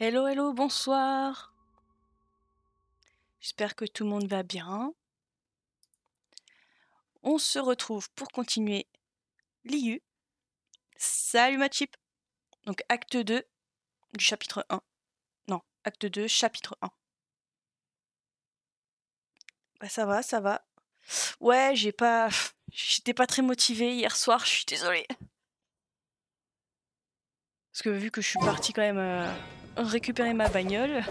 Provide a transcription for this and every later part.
Hello, hello, bonsoir. J'espère que tout le monde va bien. On se retrouve pour continuer l'IU. Salut ma chip. Donc acte 2 du chapitre 1. Non, acte 2, chapitre 1. Bah ça va, ça va. Ouais, j'ai pas j'étais pas très motivée hier soir, je suis désolée. Parce que vu que je suis partie quand même euh, récupérer ma bagnole,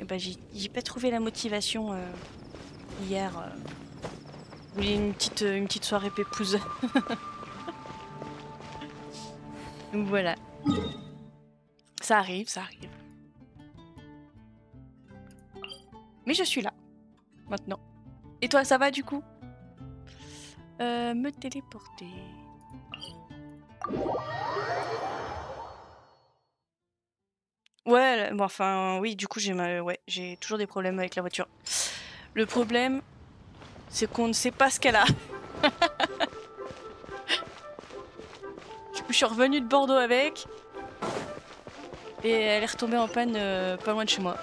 et ben j'ai pas trouvé la motivation euh, hier. euh. Je voulais une petite, euh, une petite soirée pépouse. Donc voilà. Ça arrive, ça arrive. Mais je suis là, maintenant. Et toi, ça va du coup? Euh, Me téléporter. Ouais, bon, enfin, oui, du coup, j'ai ma... ouais, j'ai toujours des problèmes avec la voiture. Le problème, c'est qu'on ne sait pas ce qu'elle a. du coup, je suis revenue de Bordeaux avec. Et elle est retombée en panne euh, pas loin de chez moi.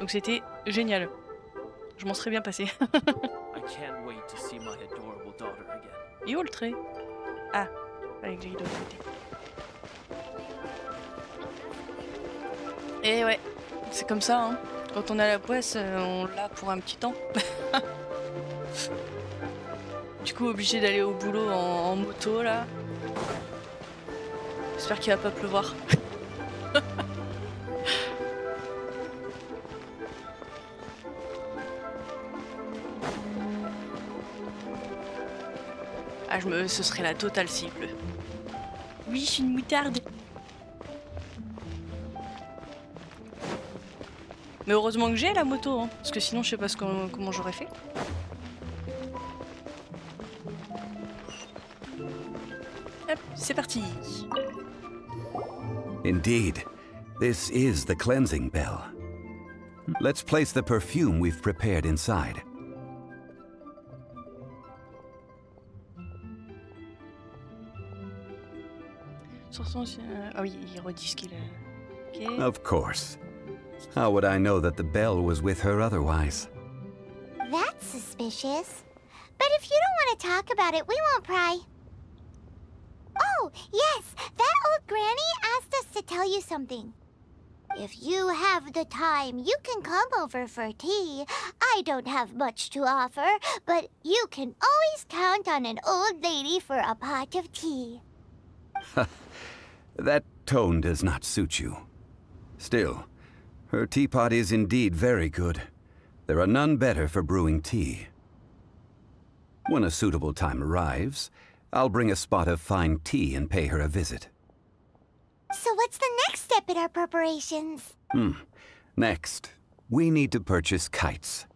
Donc c'était génial. Je m'en serais bien passé. I can't wait to see my adorable daughter again. Et où le trait? Ah, fallait que j'aille de Et ouais, c'est comme ça, hein. Quand on a la poisse, euh, on l'a pour un petit temps. du coup, obligé d'aller au boulot en, en moto, là. J'espère qu'il va pas pleuvoir. Ah, je me... ce serait la totale cible. Oui, je suis une moutarde. Mais heureusement que j'ai la moto, hein, parce que sinon je sais pas ce qu'on- comment j'aurais fait. Hop, c'est parti. Indeed, this is the cleansing bell. Let's place the perfume we've prepared inside. Ah oui, il redit ce qu'il a. Ok. Of course. How would I know that the bell was with her otherwise? That's suspicious. But if you don't want to talk about it, we won't pry. Oh, yes, that old granny asked us to tell you something. If you have the time, you can come over for tea. I don't have much to offer, but you can always count on an old lady for a pot of tea. That tone does not suit you. Still, her teapot is indeed very good. There are none better for brewing tea. When a suitable time arrives, I'll bring a spot of fine tea and pay her a visit. So what's the next step in our preparations? Hmm. Next, we need to purchase kites.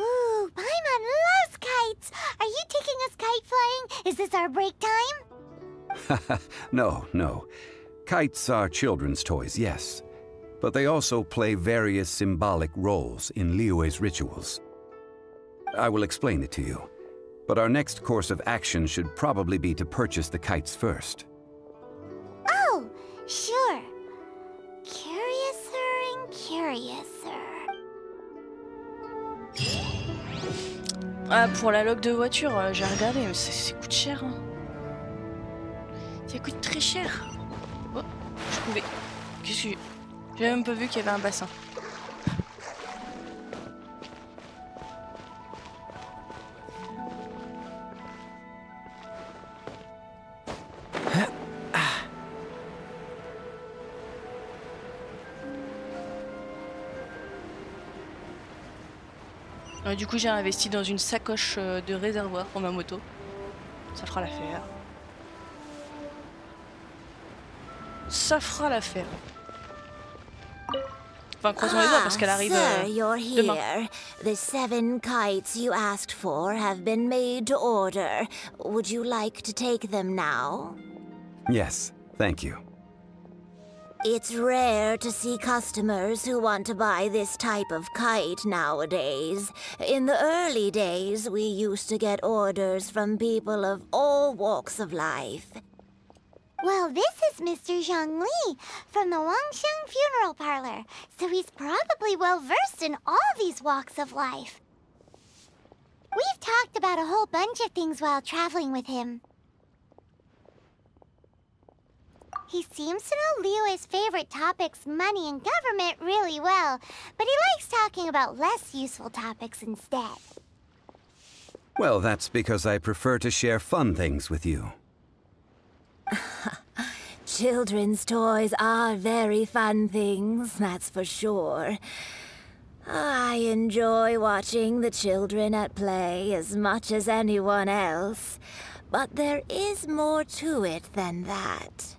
Ooh, Paimon loves kites! Are you taking us kite flying? Is this our break time? no, no. Kites are children's toys, yes. But they also play various symbolic roles in Liyue's rituals. I will explain it to you. But our next course of action should probably be to purchase the kites first. Oh, sure. Curiouser and curiouser. Ah, pour la log de voiture, euh, j'ai regardé, mais ça, ça coûte cher. Hein. Ça coûte très cher. Oh, je pouvais. Qu'est-ce que. J'ai même pas vu qu'il y avait un bassin. Du coup, j'ai investi dans une sacoche euh, de réservoir pour ma moto. Ça fera l'affaire. Ça fera l'affaire. Enfin, croisons les doigts parce qu'elle arrive. sir, euh, you're demain. here. The seven kites you asked for have been made to order. Would you like to take them now? Yes, thank you. It's rare to see customers who want to buy this type of kite nowadays. In the early days, we used to get orders from people of all walks of life. Well, this is Mr. Zhongli from the Wangsheng Funeral Parlor, so he's probably well versed in all these walks of life. We've talked about a whole bunch of things while traveling with him. He seems to know Liyue's favorite topics, money and government, really well, but he likes talking about less useful topics instead. Well, that's because I prefer to share fun things with you. Children's toys are very fun things, that's for sure. I enjoy watching the children at play as much as anyone else, but there is more to it than that.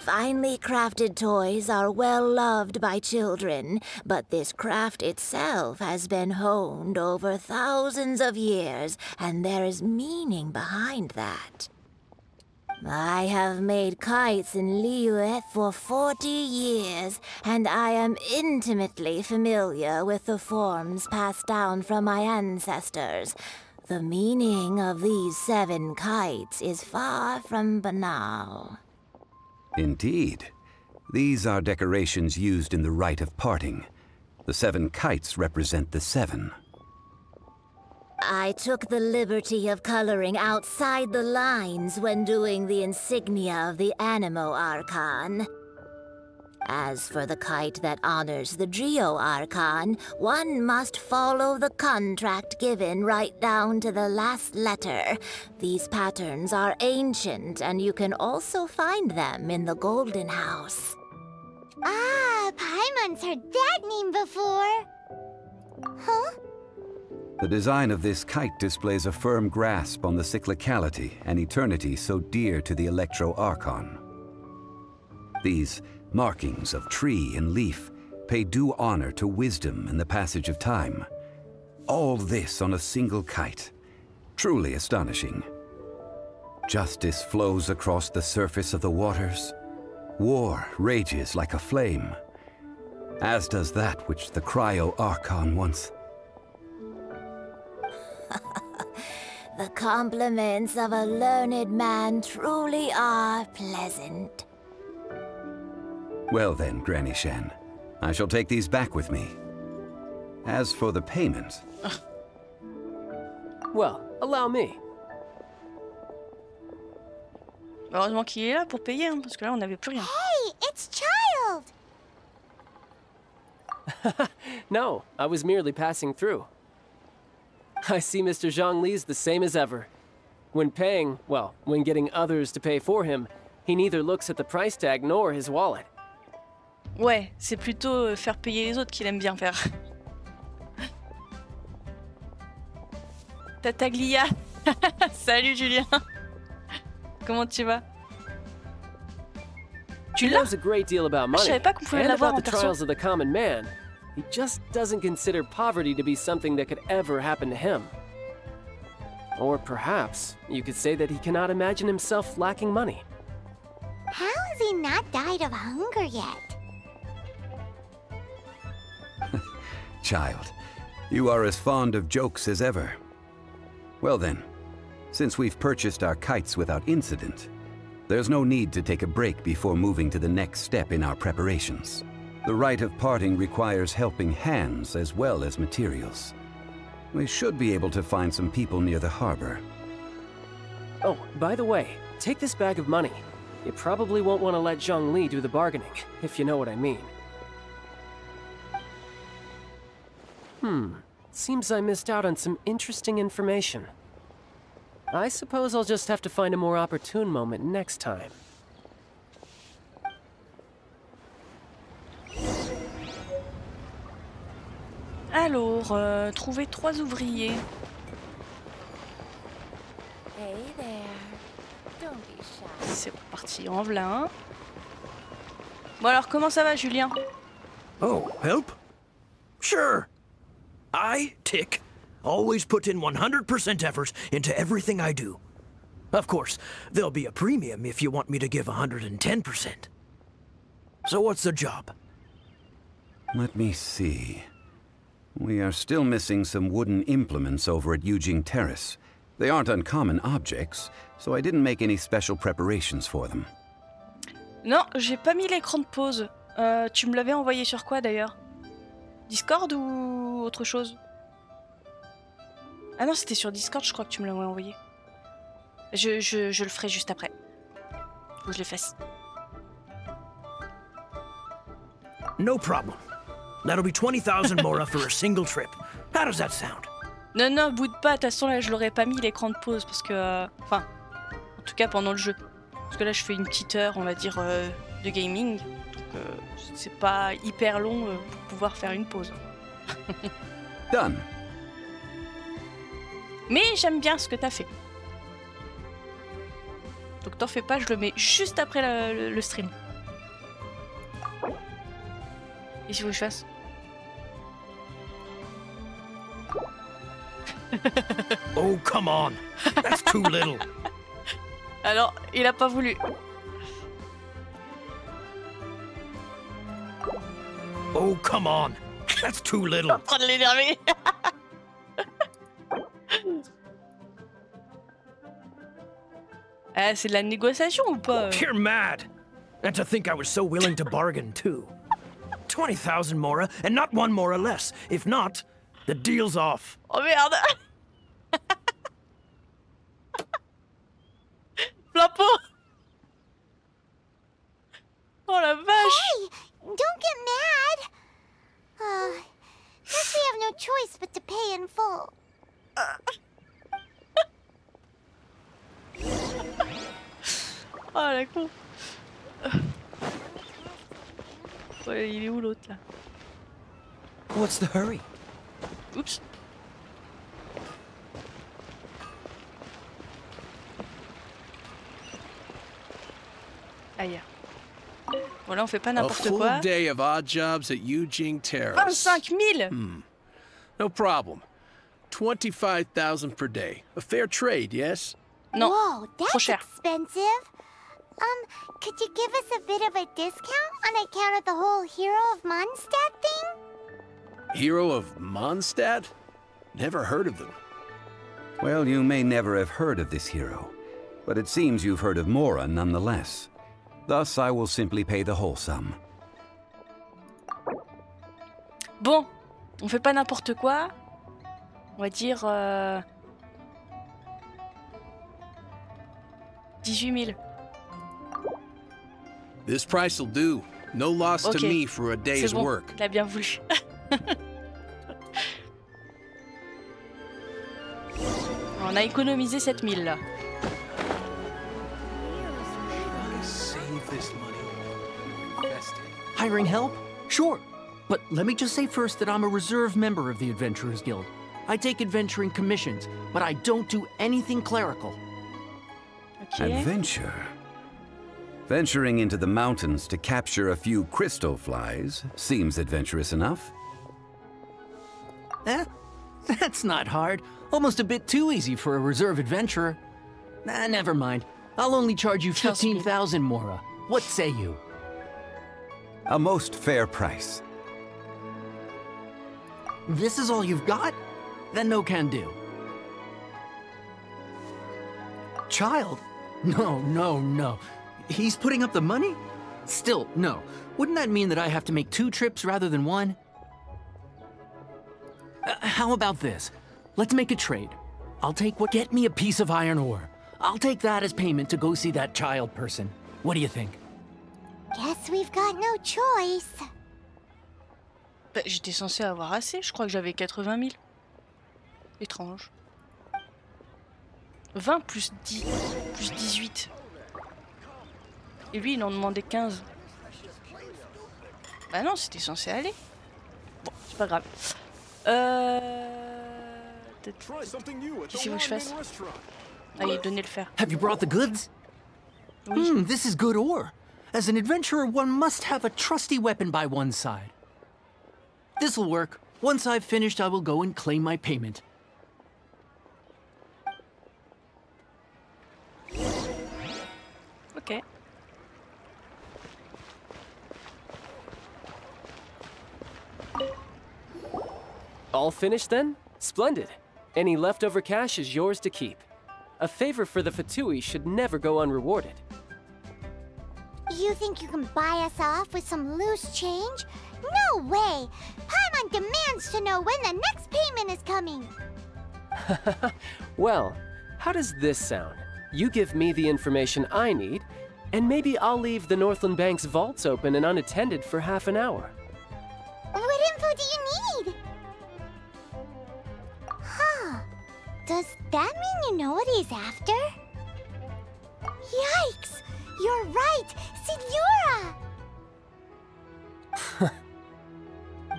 Finely crafted toys are well loved by children, but this craft itself has been honed over thousands of years, and there is meaning behind that. I have made kites in Liyue for 40 years, and I am intimately familiar with the forms passed down from my ancestors. The meaning of these seven kites is far from banal. Indeed. These are decorations used in the rite of parting. The seven kites represent the seven. I took the liberty of coloring outside the lines when doing the insignia of the Anemo Archon. As for the kite that honors the Geo Archon, one must follow the contract given right down to the last letter. These patterns are ancient, and you can also find them in the Golden House. Ah, Paimon's heard that name before. Huh? The design of this kite displays a firm grasp on the cyclicality and eternity so dear to the Electro Archon. These markings of tree and leaf pay due honor to wisdom and the passage of time. All this on a single kite. Truly astonishing. Justice flows across the surface of the waters. War rages like a flame. As does that which the Cryo Archon once The compliments of a learned man truly are pleasant. Well then, Granny Shen, I shall take these back with me. As for the payment, Well, allow me. Heureusement qu'il est là pour payer, hein, parce que là on n'avait plus rien. Hey, it's Childe! No, I was merely passing through. I see Mr. Zhongli's the same as ever. When paying, well, when getting others to pay for him, he neither looks at the price tag nor his wallet. Ouais, c'est plutôt euh, faire payer les autres qu'il aime bien faire. Tartaglia Salut Julien Comment tu vas Tu l'as knows a great deal about Ah, je money savais pas qu'on pouvait l'avoir en the perso. Trials of the common man. He just doesn't consider poverty to be something that could ever happen to him. Or perhaps you could say that he cannot imagine himself lacking money. How has he not died of hunger yet? Childe, you are as fond of jokes as ever. Well then, since we've purchased our kites without incident, there's no need to take a break before moving to the next step in our preparations. The rite of parting requires helping hands as well as materials. We should be able to find some people near the harbor. Oh, by the way, take this bag of money. You probably won't want to let Zhongli do the bargaining, if you know what I mean. Hmm, seems I missed out on some interesting information. I suppose I'll just have to find a more opportune moment next time. Alors, euh, trouver trois ouvriers. Hey there. Don't be shy. C'est parti, en v'là un. Bon alors, comment ça va Julien? Oh, help? Sure. I, Tick, always put in 100% effort into everything I do. Of course, there'll be a premium if you want me to give 110%. So what's the job? Let me see. We are still missing some wooden implements over at Yujing Terrace. They aren't uncommon objects, so I didn't make any special preparations for them. Non, j'ai pas mis l'écran de pause. Euh, tu me l'avais envoyé sur quoi d'ailleurs Discord ou autre chose Ah non, c'était sur Discord, je crois que tu me l'avais envoyé. Je, je, je le ferai juste après. Faut que je le fasse. No problem. That'll be 20,000 Mora for a single trip. How does that sound? Non, non, boude pas, de toute façon là je l'aurais pas mis l'écran de pause parce que. euh, Enfin, en tout cas pendant le jeu. Parce que là je fais une petite heure, on va dire, euh, de gaming. Donc euh, c'est pas hyper long euh, pour pouvoir faire une pause. Done. Mais j'aime bien ce que t'as fait. Donc t'en fais pas, je le mets juste après le stream. Et si vous que je fasse Oh, come on. That's too little. Alors, il a pas voulu. Oh, come on. That's too little. en train de l'énerver. Ah, c'est de la négociation ou pas You're mad. And to think I was so willing to bargain, too. 20,000 Mora, and not one Mora less. If not, the deal's off. Oh merde Plein pot Oh la vache Hey, don't get mad. Uh, guess we have no choice but to pay in full. Oh la con Ouais, il est où l'autre là What's the hurry? Oups Aïe. Bon là on fait pas A n'importe full quoi. day of odd jobs at Eugene Terrace. 25 000 No problem. 25,000 per day. A fair trade, yes? Non, Whoa, that's trop cher. expensive. Um, could you give us a bit of a discount on account of the whole Hero of Mondstadt thing? Hero of Mondstadt? Never heard of them. Well, you may never have heard of this hero, but it seems you've heard of Mora nonetheless. Thus, I will simply pay the whole sum. Bon, on fait pas n'importe quoi. On va dire... Euh... 18 000. This price will do. No loss Ok. to me for a C'est day's bon, work. il a bien voulu. On a économisé 7000 là. Save this money. Invest. Hiring help? Sure. But let me just say first that I'm a reserve member of the Adventurers Guild. I take adventuring commissions, but I don't do anything clerical. Ok. Adventure. Venturing into the mountains to capture a few crystal flies seems adventurous enough. Eh? That's not hard. Almost a bit too easy for a reserve adventurer. Nah, never mind. I'll only charge you 15,000 Mora. What say you? A most fair price. This is all you've got? Then no can do. Childe? No, no, no. He's putting up the money? Still, no. Wouldn't that mean that I have to make two trips rather than one? Uh, how about this? Let's make a trade. I'll take what. Get me a piece of iron ore. I'll take that as payment to go see that Childe person. What do you think? Guess we've got no choice. Bah, J'étais censé avoir assez, je crois que j'avais 80 000. Étrange. 20 plus 10, plus 18. Et lui, il en demandait 15. Bah non, c'était censé aller. Bon, c'est pas grave. Euh... Qu'est-ce qu'il faut que je fasse Allez, donnez le fer. Have you brought the goods? Oui. Hmm, this is good ore. As an adventurer, one must have a trusty weapon by one's side. This'll work. Once I've finished, I will go and claim my payment. Ok. All finished then? Splendid. Any leftover cash is yours to keep. A favor for the Fatui should never go unrewarded. You think you can buy us off with some loose change? No way! Paimon demands to know when the next payment is coming! well, how does this sound? You give me the information I need, and maybe I'll leave the Northland Bank's vaults open and unattended for half an hour. What info do you need? Does that mean you know what he's after? Yikes! You're right! Signora!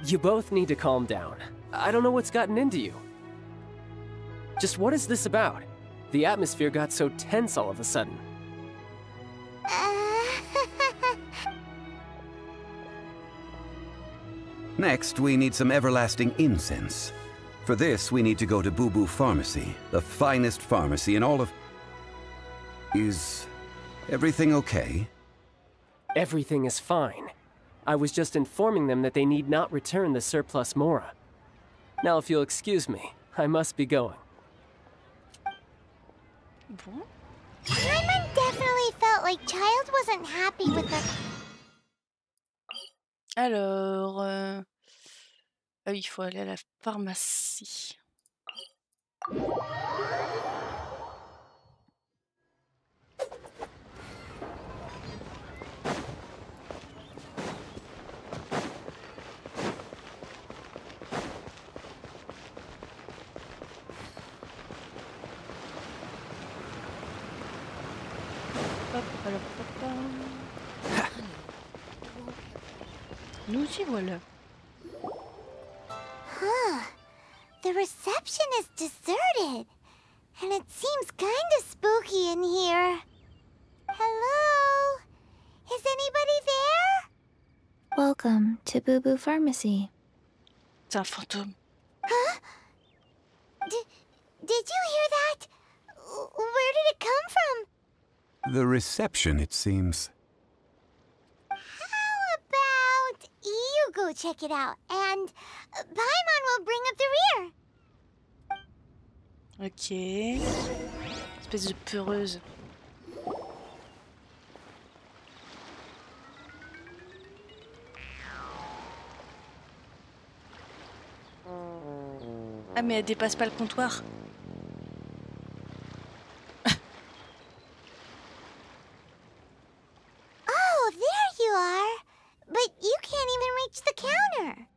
You both need to calm down. I don't know what's gotten into you. Just what is this about? The atmosphere got so tense all of a sudden. Uh, Next, we need some everlasting incense. For this, we need to go to Bubu Pharmacy, the finest pharmacy in all of... Is everything okay? Everything is fine. I was just informing them that they need not return the surplus Mora. Now, if you'll excuse me, I must be going. Bon. Paimon definitely felt like Childe wasn't happy with the... Alors. euh, Ah oui, il faut aller à la pharmacie. Hop. Nous y voilà. Is deserted. And it seems kinda spooky in here. Hello? Is anybody there? Welcome to Bubu Pharmacy. C'est un fantôme. D- did you hear that? Where did it come from? The reception, it seems. How about you go check it out, and Paimon will bring up the rear. Ok. Espèce de peureuse. Ah mais elle dépasse pas le comptoir. Oh, there you are. But you can't even reach the counter.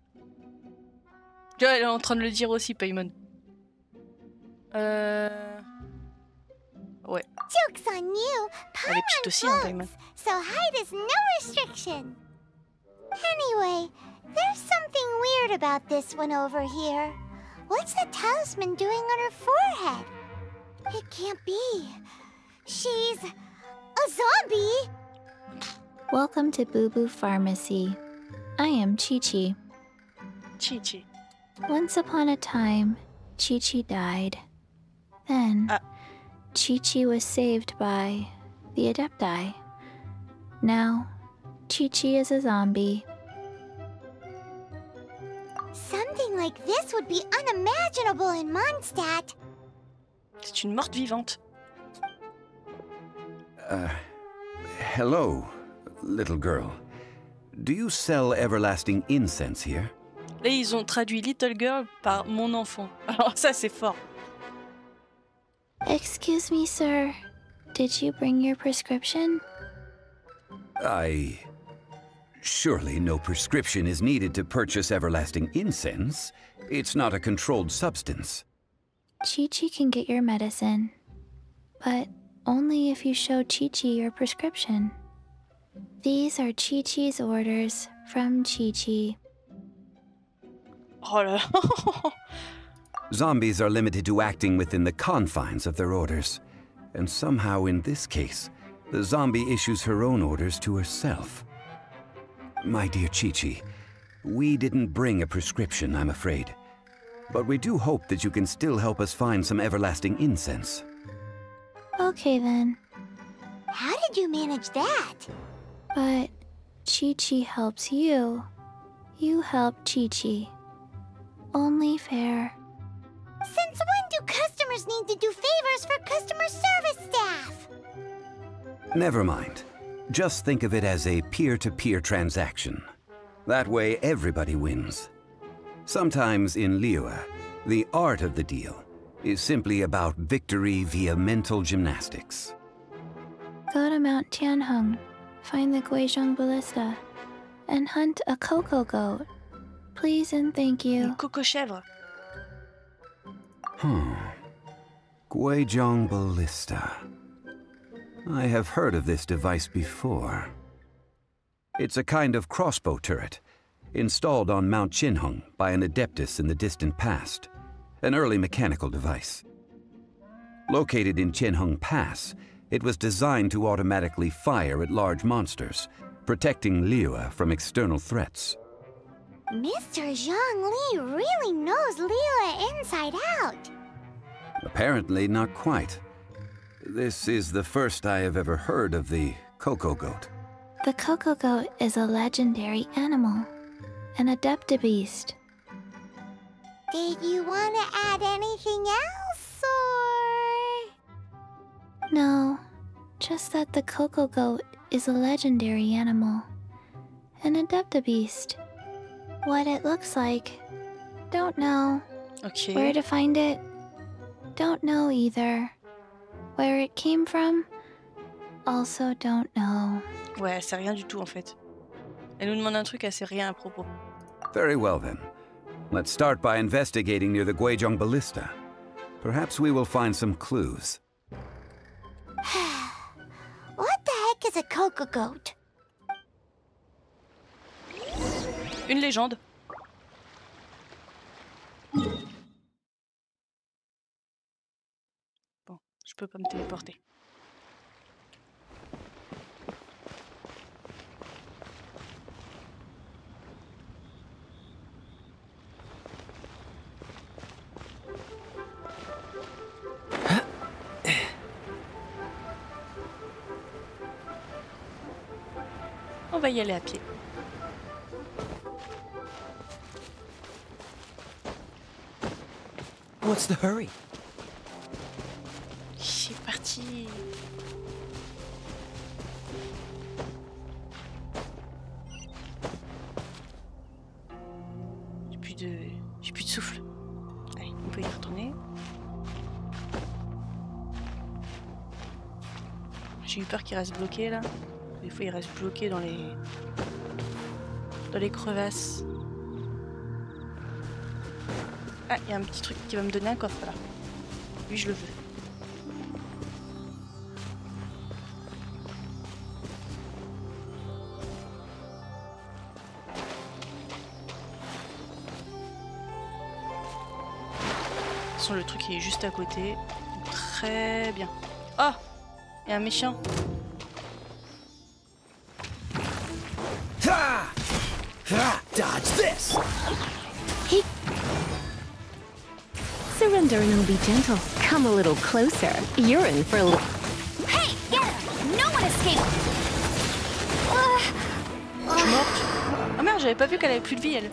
Elle est en train de le dire aussi, Paimon. Euh... Ouais, Joke's on you. elle est petite aussi, hein, Paimon. So height is no restriction. Anyway, there's something weird about this one over here. What's the talisman doing on her forehead? It can't be. She's a zombie. Welcome to Bubu Pharmacy. I am Qiqi. Chi Chi. Once upon a time, Qiqi died. Then, Ah. Qiqi was saved by the Adepti. Now, Qiqi is a zombie. Something like this would be unimaginable in Mondstadt. C'est une morte vivante. Uh, hello, little girl. Do you sell everlasting incense here? Là, ils ont traduit Little Girl par mon enfant. Alors ça, c'est fort. Excuse me, sir. Did you bring your prescription? I. Surely no prescription is needed to purchase everlasting incense. It's not a controlled substance. Qiqi can get your medicine, but only if you show Qiqi your prescription. These are Qiqi's orders from Qiqi. Oh là là. Zombies are limited to acting within the confines of their orders. And somehow, in this case, the zombie issues her own orders to herself. My dear Qiqi, we didn't bring a prescription, I'm afraid. But we do hope that you can still help us find some everlasting incense. Okay then, How did you manage that? but Qiqi helps you. You help Qiqi. Only fair. Since when do customers customers need to do favors for customer service staff. Never mind. Just think of it as a peer to peer transaction. That way, everybody wins. Sometimes in Liyue, the art of the deal is simply about victory via mental gymnastics. Go to Mount Tianheng, find the Guizhong Ballista, and hunt a Cocogoat. Please and thank you. coco chèvre. Hmm. Guizhong Ballista. I have heard of this device before. It's a kind of crossbow turret, installed on Mount Tianheng by an adeptus in the distant past, an early mechanical device. Located in Tianheng Pass, it was designed to automatically fire at large monsters, protecting Liyue from external threats. Mr. Zhongli really knows Liyue inside out. Apparently, not quite. This is the first I have ever heard of the Cocogoat. The Cocogoat is a legendary animal, an adept beast. Did you want to add anything else, or...? No, just that the Cocogoat is a legendary animal, an adeptabeast. What it looks like, don't know. Ok. Where to find it, don't know either. Where it came from, also don't know. Ouais, elle sait rien du tout en fait. Elle nous demande un truc, elle sait rien à propos. Very well then. Let's start by investigating near the Guizhong Ballista. Perhaps we will find some clues. What the heck is a Cocogoat? Une légende. Bon, je peux pas me téléporter. On va y aller à pied. What's the hurry? C'est parti. J'ai plus de, j'ai plus de souffle. Allez, on peut y retourner. J'ai eu peur qu'il reste bloqué là. Des fois, il reste bloqué dans les, dans les crevasses. Il y a un petit truc qui va me donner un coffre là. Lui, je le veux. Le truc est juste à côté. Très bien. Oh Il y a un méchant. Surrender and I'll be gentle. Come a little closer. You're in for a little. Hey, get her! No one escaped! Je suis morte. Ah merde, j'avais pas vu qu'elle avait plus de vie elle.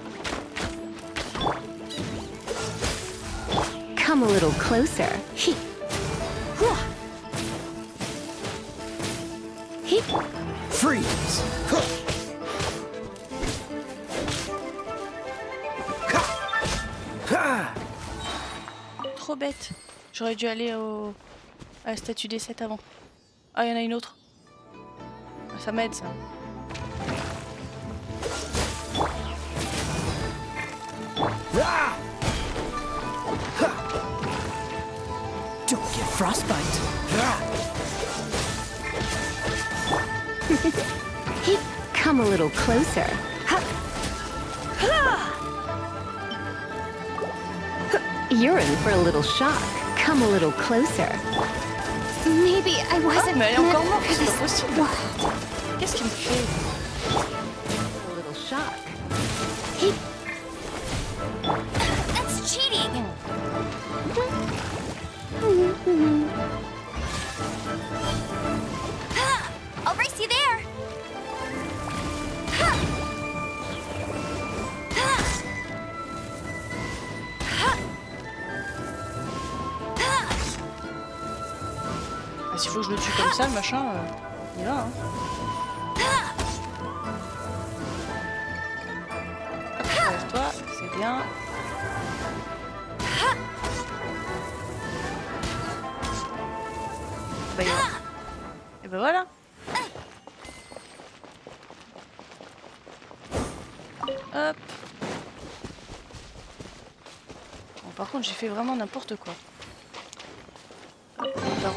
Come a little closer. He. Whoa. Freeze! Huh. Trop bête. J'aurais dû aller au... à la statue des 7 avant. Ah, il y en a une autre. Ah, Ça m'aide ça. Ah! Don't get frostbite. Ah! Come a little closer. Ha. You're in for a little shock. Come a little closer. Maybe I wasn't ah, mais elle est encore meant morte, for c'est this pas possible. world. Qu'est-ce qu'il me fait je le tue comme ça, le machin, euh, il va. Hein. Traverse-toi, c'est bien. Bah. Et bah voilà. Hop. Bon, par contre, j'ai fait vraiment n'importe quoi.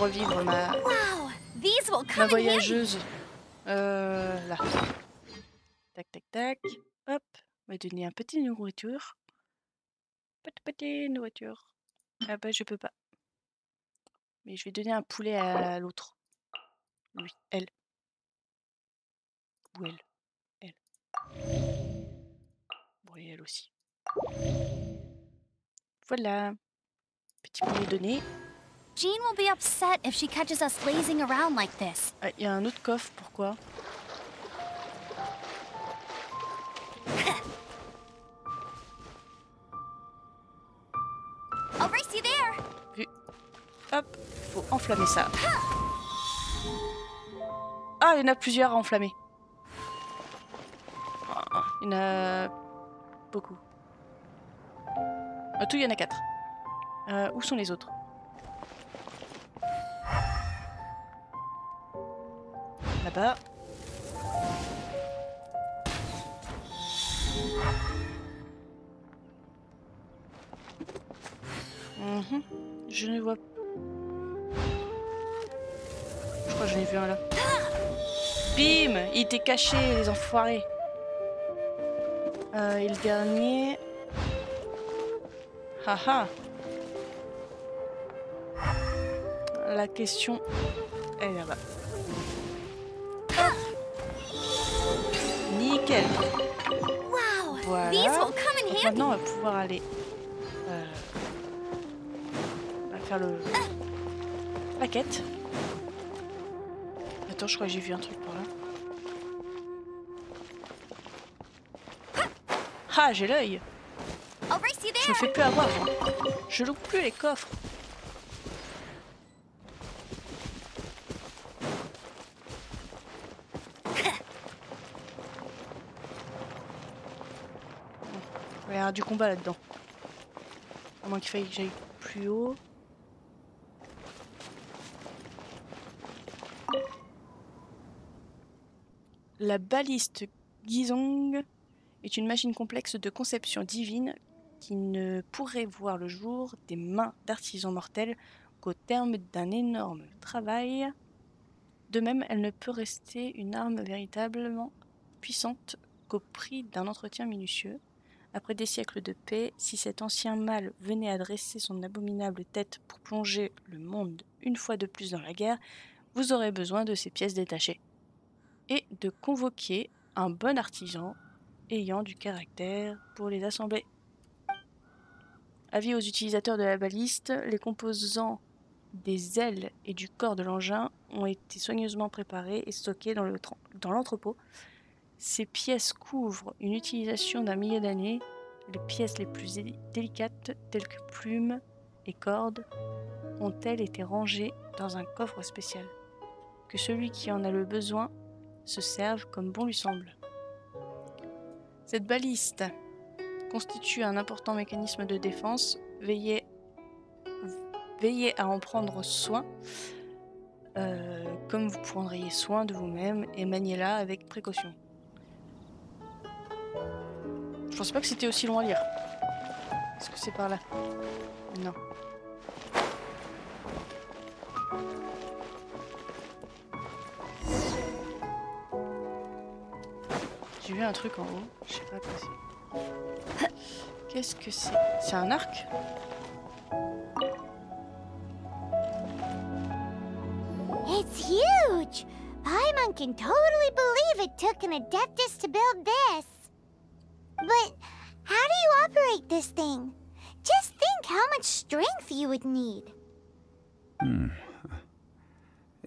Revivre ma, voyageuse. Euh, là. Tac, tac, tac. Hop. On va donner un petit nourriture. Petit, petit nourriture. Ah bah, je peux pas. Mais je vais donner un poulet à l'autre. Lui, elle. Ou elle. Elle. Bon, et elle aussi. Voilà. Petit poulet donné. Jean will be upset if she catches us lazing around like this. Ah, il y a un autre coffre, pourquoi? I'll race you there. Hop, faut enflammer ça. Ah, il y en a plusieurs à enflammer. Ah, Il y en a beaucoup. En tout, il y en a quatre. Euh, où sont les autres? Mhm. Je ne vois Je crois que j'en ai vu un là. Bim Il était caché, les enfoirés. Euh, et le dernier. Haha. La question est là-bas. Nickel. Wow, Voilà. these will come in Donc handy. maintenant, on va pouvoir aller euh, on va faire le la quête. Attends, je crois que j'ai vu un truc par là. Ah, j'ai l'œil. Je me fais plus avoir. moi. Je loupe plus les coffres. Du combat là-dedans. À moins qu'il faille que j'aille plus haut. La baliste Gizong est une machine complexe de conception divine qui ne pourrait voir le jour des mains d'artisans mortels qu'au terme d'un énorme travail. De même, elle ne peut rester une arme véritablement puissante qu'au prix d'un entretien minutieux. Après des siècles de paix, si cet ancien mâle venait à dresser son abominable tête pour plonger le monde une fois de plus dans la guerre, vous aurez besoin de ces pièces détachées. Et de convoquer un bon artisan ayant du caractère pour les assembler. Avis aux utilisateurs de la baliste, les composants des ailes et du corps de l'engin ont été soigneusement préparés et stockés dans l'entrepôt. Ces pièces couvrent une utilisation d'un millier d'années. Les pièces les plus dé- délicates, telles que plumes et cordes, ont-elles été rangées dans un coffre spécial? Que celui qui en a le besoin se serve comme bon lui semble. Cette baliste constitue un important mécanisme de défense. Veillez, veillez à en prendre soin, euh, comme vous prendriez soin de vous-même, et maniez-la avec précaution. Je pensais pas que c'était aussi long à lire. Est-ce que c'est par là? Non. J'ai vu un truc en haut, je sais pas quoi c'est. Qu'est-ce que c'est? C'est un arc? It's huge! Paimon can totally believe it took an Adeptus to build this. But how do you operate this thing? Just think how much strength you would need. Hmm.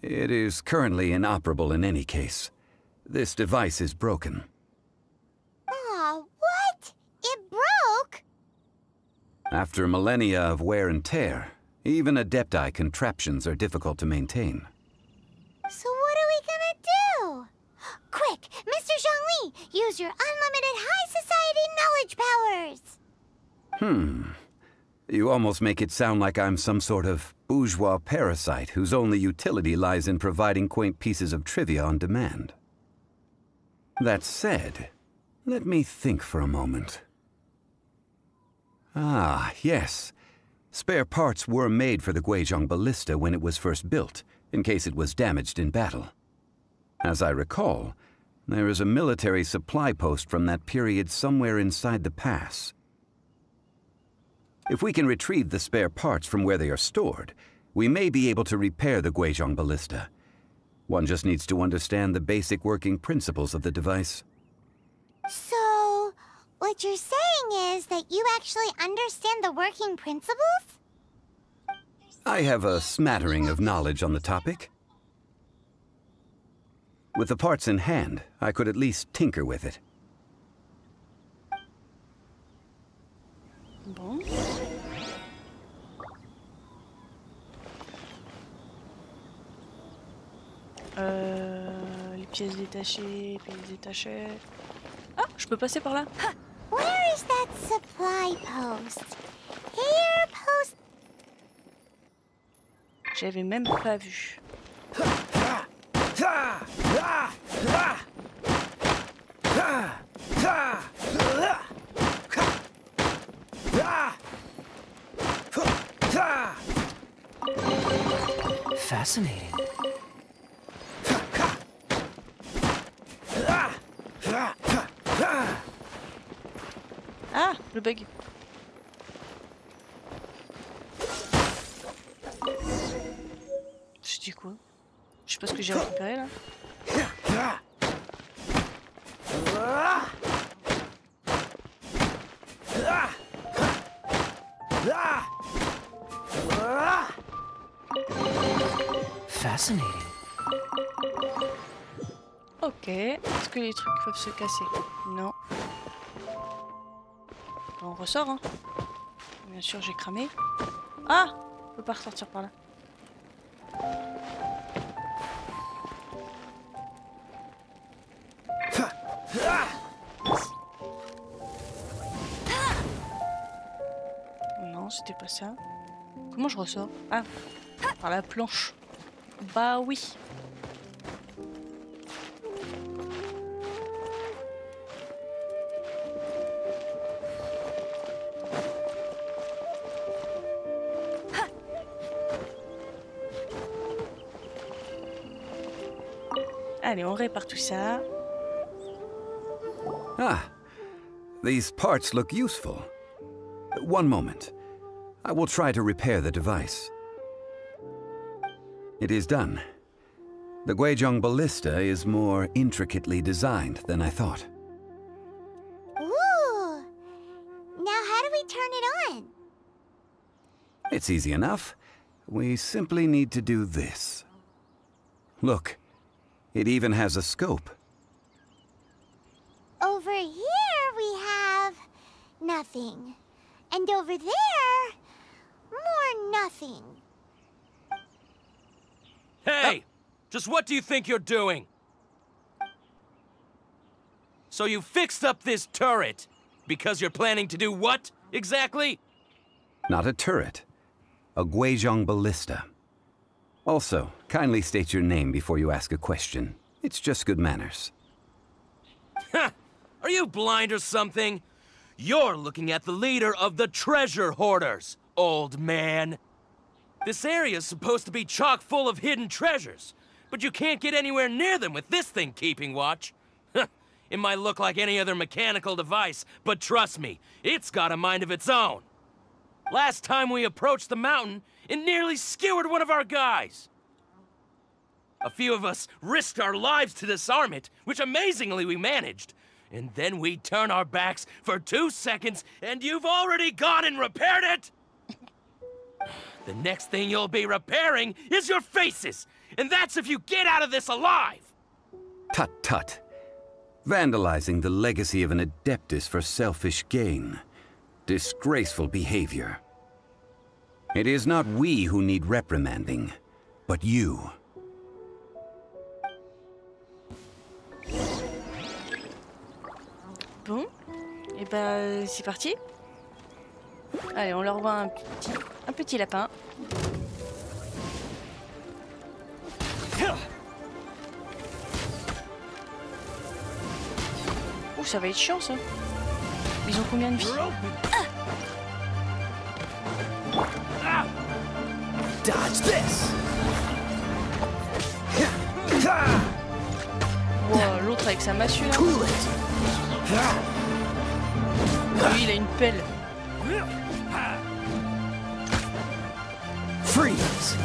It is currently inoperable in any case. This device is broken. Aw, what? It broke? After millennia of wear and tear, even Adepti contraptions are difficult to maintain. Quick, Mr. Zhongli, use your unlimited high society knowledge powers. Hmm. You almost make it sound like I'm some sort of bourgeois parasite whose only utility lies in providing quaint pieces of trivia on demand. That said, let me think for a moment. Ah, yes. Spare parts were made for the Guizhong ballista when it was first built, in case it was damaged in battle. As I recall, there is a military supply post from that period somewhere inside the pass. If we can retrieve the spare parts from where they are stored, we may be able to repair the Guizhong ballista. One just needs to understand the basic working principles of the device. So, what you're saying is that you actually understand the working principles? I have a smattering of knowledge on the topic. With the parts in hand, I could at least tinker with it. Bon. Euh, les pièces détachées, pièces détachées. Ah, je peux passer par là Where is that supply post? Here, post. J'avais même pas vu. Fascinating. Ah, no bug. Testículo. Sais pas ce que j'ai récupéré là. Fascinating. Ok. Est-ce que les trucs peuvent se casser? Non. On ressort, hein. Bien sûr, j'ai cramé. Ah On peut pas ressortir par là. C'était pas ça. Comment je ressors? Ah, par la planche. Bah oui. Allez, on répare tout ça. Ah, these parts look useful. One moment. I will try to repair the device. It is done. The Guizhong ballista is more intricately designed than I thought. Ooh. Now, how do we turn it on? It's easy enough. We simply need to do this. Look, it even has a scope. Over here we have nothing. And over there, nothing. Hey! Just what do you think you're doing? So you fixed up this turret because you're planning to do what, exactly? Not a turret, a Guizhong ballista. Also, kindly state your name before you ask a question. It's just good manners. Ha! Are you blind or something? You're looking at the leader of the treasure hoarders, old man. This area's supposed to be chock full of hidden treasures, but you can't get anywhere near them with this thing keeping watch. it might look like any other mechanical device, but trust me, it's got a mind of its own. Last time we approached the mountain, it nearly skewered one of our guys. A few of us risked our lives to disarm it, which amazingly we managed. And then we turn our backs for two seconds, and you've already gone and repaired it! The next thing you'll be repairing is your faces! And that's if you get out of this alive! Tut tut. Vandalizing the legacy of an Adeptus for selfish gain. Disgraceful behavior. It is not we who need reprimanding, but you. Bon, et ben c'est parti. Allez, on leur voit un petit, un petit lapin. Ouh, ça va être chiant ça. Ils ont combien de vie Dodge this. Wow, L'autre avec sa massue là. Cool it. Lui, il a une pelle. Freeze.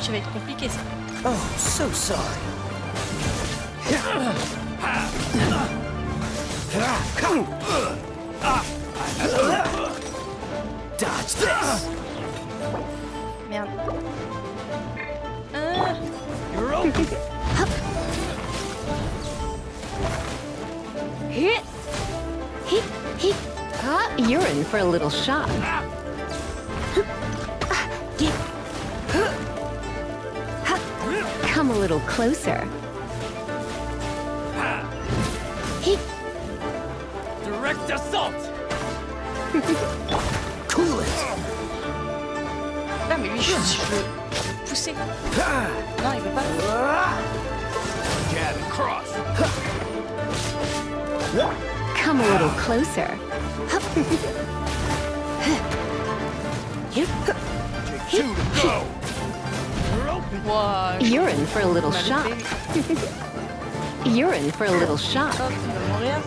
Ça va être compliqué ça. Oh, so sorry. Dodge this. Merde. Ah, You're in for a little shock. Come a little closer. Direct assault! Cool it. ah, mais lui, je, je veux pousser. Non, il veut pas. Jab and cross. Come a little closer. Two to go. Wow, You're in for a little shock. You're in for a little shock. Hop, il va mourir.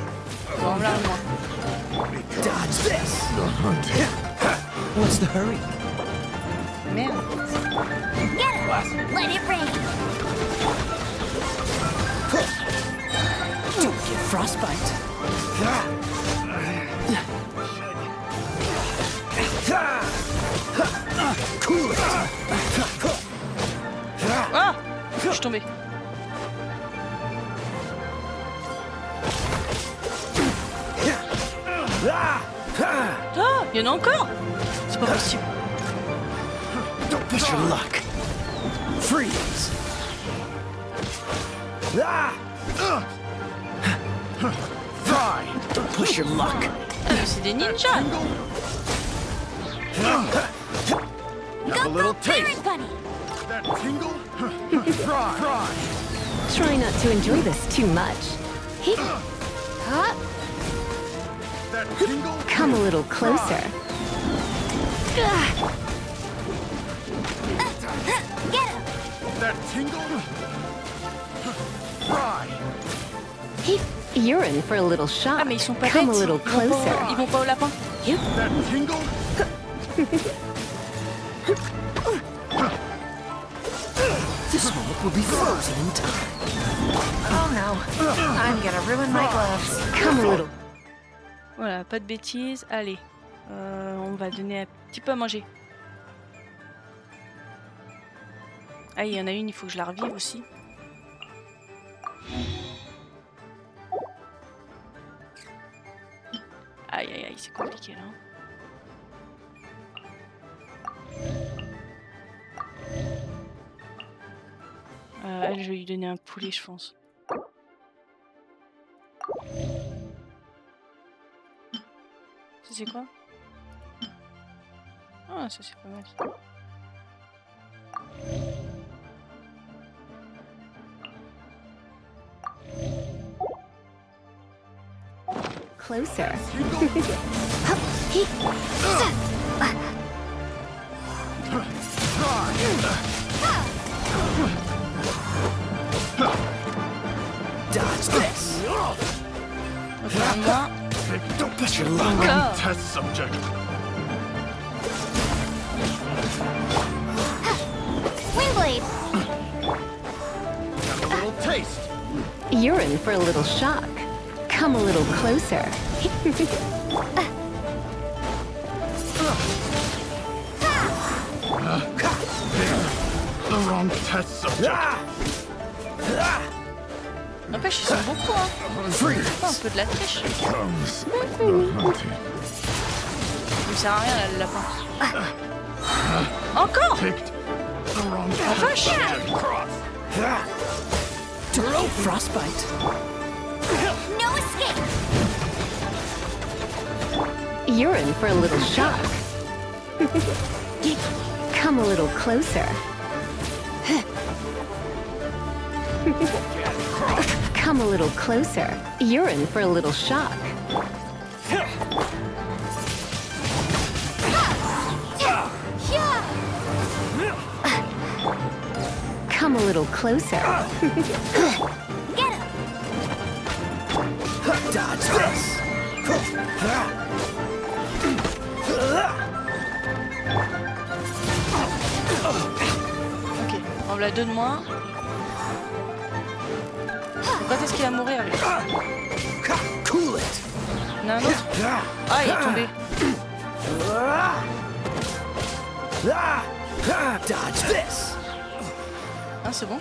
Bon, là, moi. Dodge this. What's the hurry? Merde. Get him! Let it rain! Don't get frostbite. Ah Je suis tombé. Ah Il y en a encore C'est pas possible. Don't push your luck. Freeze. Fry. Don't push your luck. Ah, c'est des ninjas Go, go, Pirate Bunny! Try not to enjoy this too much. Come a little closer. Get him! You're in for a little shock. Ah, mais ils sont pas Come bêtes. a little Ils closer. ils vont pas au lapin. This one will be frozen in time. Oh no, I'm gonna ruin my gloves. Come a little. Voilà, pas de bêtises. Allez, Euh, on va donner un petit peu à manger. Ah, il y en a une, il faut que je la revive aussi. Aïe, aïe, aïe, c'est compliqué là. Euh, elle, je vais lui donner un poulet, je pense. Ça c'est quoi? Ah, ça c'est pas mal. Closer. Dodge this. Ok, un moins. Don't push your luck. Encore. Test subject. Wingblade! Have a little taste. You're in for a little shock. Come a little closer. Ah. The wrong test subject. N'empêche, ils sont beaucoup, hein. Freeze. Oh, un peu de la triche. Comes mmh. the hunting. Ça lui sert à rien, là, le lapin. Encore Picked the wrong La vache subject. Cross. her open. Frostbite. No escape! You're in for a little shock. Come a little closer. Come a little closer. You're in for a little shock. Come a little closer. Get him! Dodge this. on la donne moins. Quand est-ce qu'il va mourir lui Cool it. Il y en a un autre Ah, il est tombé. Dodge this. Ah, c'est bon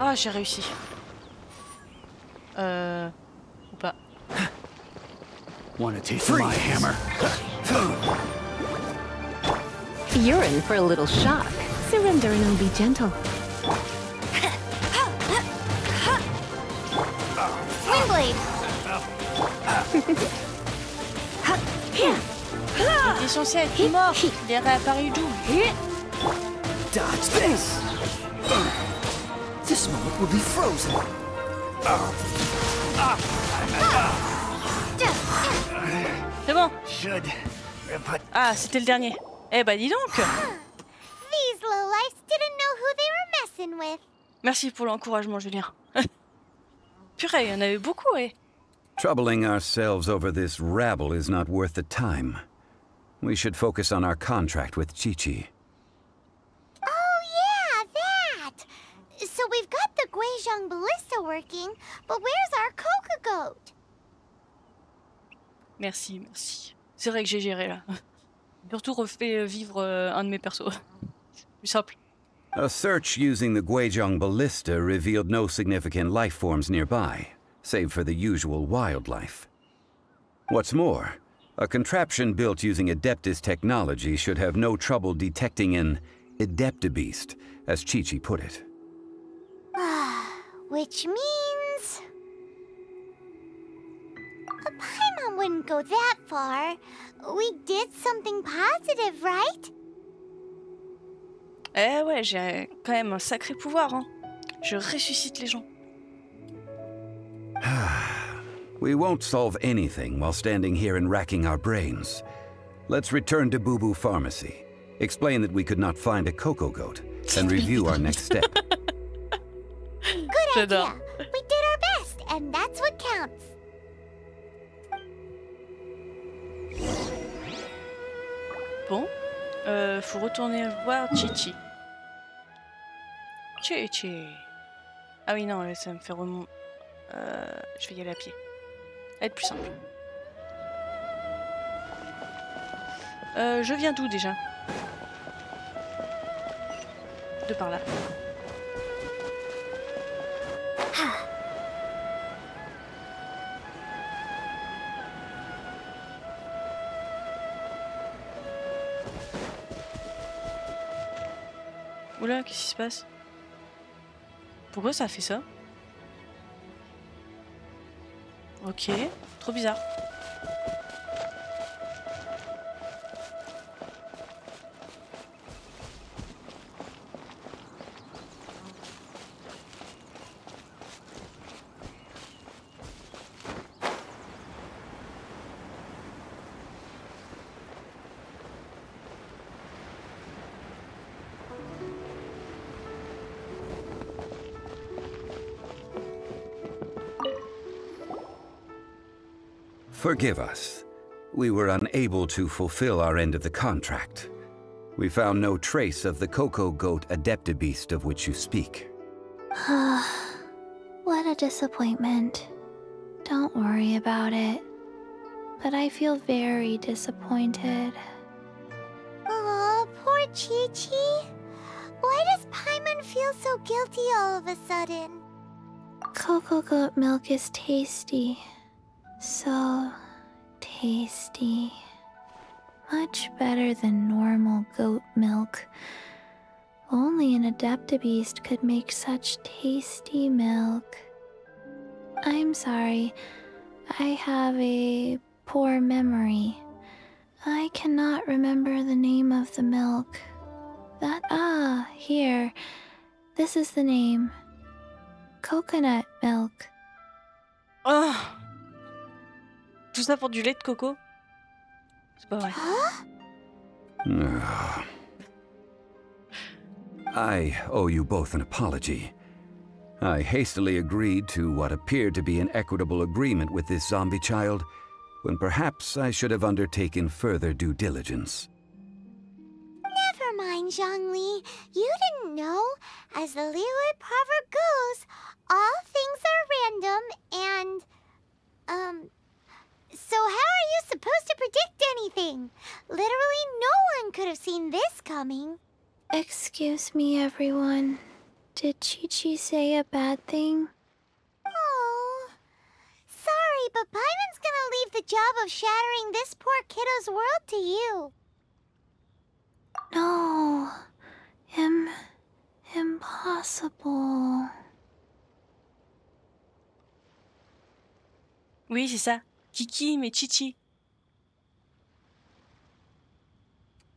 Ah, j'ai réussi. Euh... Ou pas. Want a taste of my hammer? You're in for a little shock. Surrender and be gentle. Windblade! Il était censé être mort. Il est réapparu d'où? Dodge this. This moment will be frozen. C'est bon Ah, c'était le dernier. Eh bah dis donc Merci pour l'encouragement, Julien. Purée, il y en avait beaucoup, eh Troubling ourselves over this rabble is not worth the time. We should focus on our contract with Chi-Chi. Oh, yeah, that! So we've got the Guizhong ballista working, but where's our Coca goat? Merci, merci. C'est vrai que j'ai géré là. Surtout refait vivre euh, un de mes persos. Plus simple. A search using the Guizhong ballista revealed no significant life forms nearby, save for the usual wildlife. What's more, a contraption built using Adeptus technology should have no trouble detecting an Adeptabeast, as Qiqi put it. Which means... A Paimon wouldn't go that far. We did something positive, right? Eh ouais, j'ai quand même un sacré pouvoir, hein. Je ressuscite les gens. We won't solve anything while standing here and racking our brains. Let's return to Boo Boo Pharmacy, explain that we could not find a cocoa goat, and review our next step. Good idea. We did our best, and that's what counts. Bon. Euh, faut retourner voir Chichi. Chichi. Ah oui, non, ça me fait remonter. Euh, je vais y aller à pied. Ça va être plus simple. Euh, je viens d'où déjà? De par là. Oula, qu'est-ce qui se passe? Pourquoi ça fait ça Ok, trop bizarre. Forgive us. We were unable to fulfill our end of the contract. We found no trace of the Cocogoat Adeptabeast of which you speak. what a disappointment. Don't worry about it. But I feel very disappointed. Aw, poor Qiqi. Why does Paimon feel so guilty all of a sudden? Cocogoat milk is tasty. So tasty. Much better than normal goat milk. Only an Adeptabeast could make such tasty milk. I'm sorry. I have a poor memory. I cannot remember the name of the milk. That, ah, here. This is the name coconut milk. Oh Tout ça pour du lait de coco C'est pas vrai. I owe you both an apology. I hastily agreed to what appeared to be an equitable agreement with this zombie child, when perhaps I should have undertaken further due diligence. Never mind, Zhongli. You didn't know. As the Liyue proverb goes, all things are random and. Um. So, how are you supposed to predict anything? Literally, no one could have seen this coming. Excuse me, everyone. Did Qiqi say a bad thing? Oh. Sorry, but Paimon's gonna leave the job of shattering this poor kiddo's world to you. No. Im. impossible. Oui, c'est ça. Kiki, mais Chichi.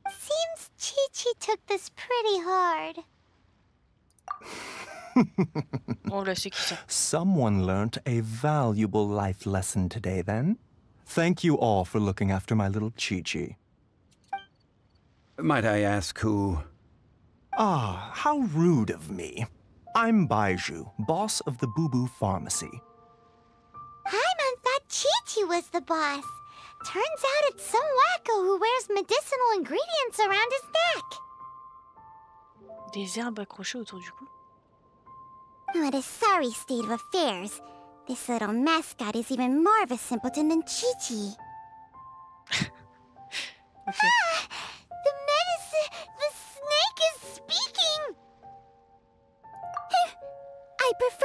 Seems Chi Chi took this pretty hard. Oh là, c'est Someone learnt a valuable life lesson today, then. Thank you all for looking after my little Qiqi. Might I ask who? Ah, how rude of me. I'm Baizhu, boss of the Bubu Pharmacy. Paimon thought Qiqi was the boss. Turns out it's some wacko who wears medicinal ingredients around his neck. Des herbes accrochées autour du cou. What a sorry state of affairs. This little mascot is even more of a simpleton than Qiqi. Ah!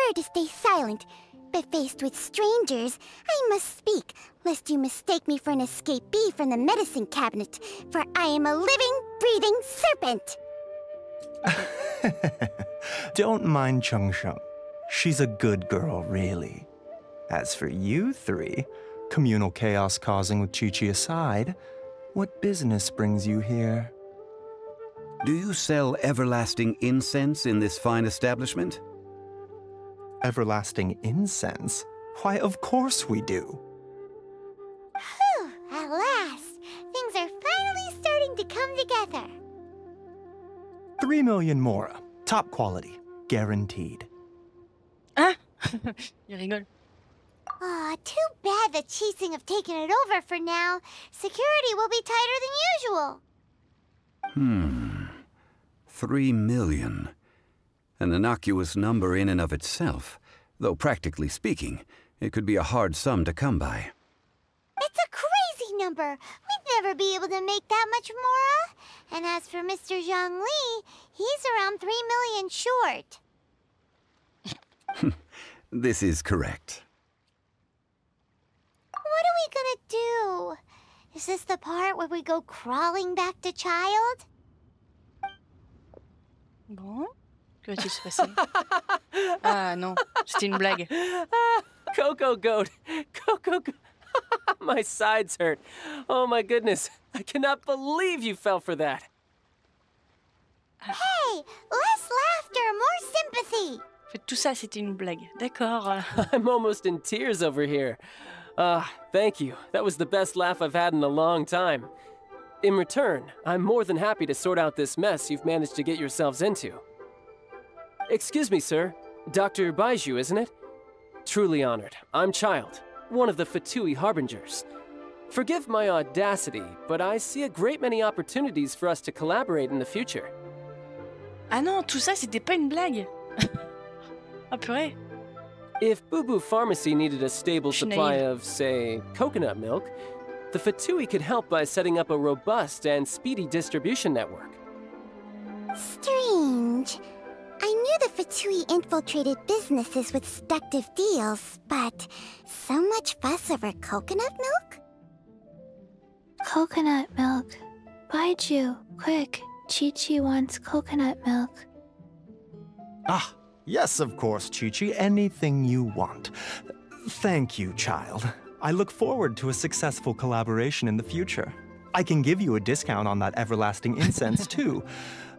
I prefer to stay silent, but faced with strangers, I must speak, lest you mistake me for an escapee from the medicine cabinet, for I am a living, breathing serpent! Don't mind Changsheng. She's a good girl, really. As for you three, communal chaos causing with Qiqi aside, what business brings you here? Do you sell everlasting incense in this fine establishment? Everlasting incense? Why, of course we do. Whew, at last! Things are finally starting to come together. Three million mora. Top quality. Guaranteed. Hein Il rigole. Aw, too bad the Qixing have taken it over for now. Security will be tighter than usual. Hmm. Three million. An innocuous number in and of itself, though practically speaking, it could be a hard sum to come by. It's a crazy number. We'd never be able to make that much Mora. And as for Mr. Zhongli, he's around three million short. This is correct. What are we gonna do? Is this the part where we go crawling back to Childe? Bon. Que va-t-il se passer Ah non, c'était une blague. Cocogoat! Coco Goat! my sides hurt. Oh my goodness. I cannot believe you fell for that. Hey, less laughter, more sympathy. Tout ça, c'était une blague. D'accord. I'm almost in tears over here. Ah, thank you. That was the best laugh I've had in a long time. In return, I'm more than happy to sort out this mess you've managed to get yourselves into. Excuse me, sir. Dr. Baizhu, isn't it? Truly honored. I'm Childe, one of the Fatui Harbingers. Forgive my audacity, but I see a great many opportunities for us to collaborate in the future. Ah non, tout ça, c'était pas une blague. ah purée. If Bubu Pharmacy needed a stable supply of, say, coconut milk, the Fatui could help by setting up a robust and speedy distribution network. Strange. I knew the Fatui infiltrated businesses with seductive deals, but so much fuss over coconut milk? Coconut milk. Baizhu, quick, Qiqi wants coconut milk. Ah, yes, of course, Qiqi. Anything you want. Thank you, Childe. I look forward to a successful collaboration in the future. I can give you a discount on that everlasting incense, too.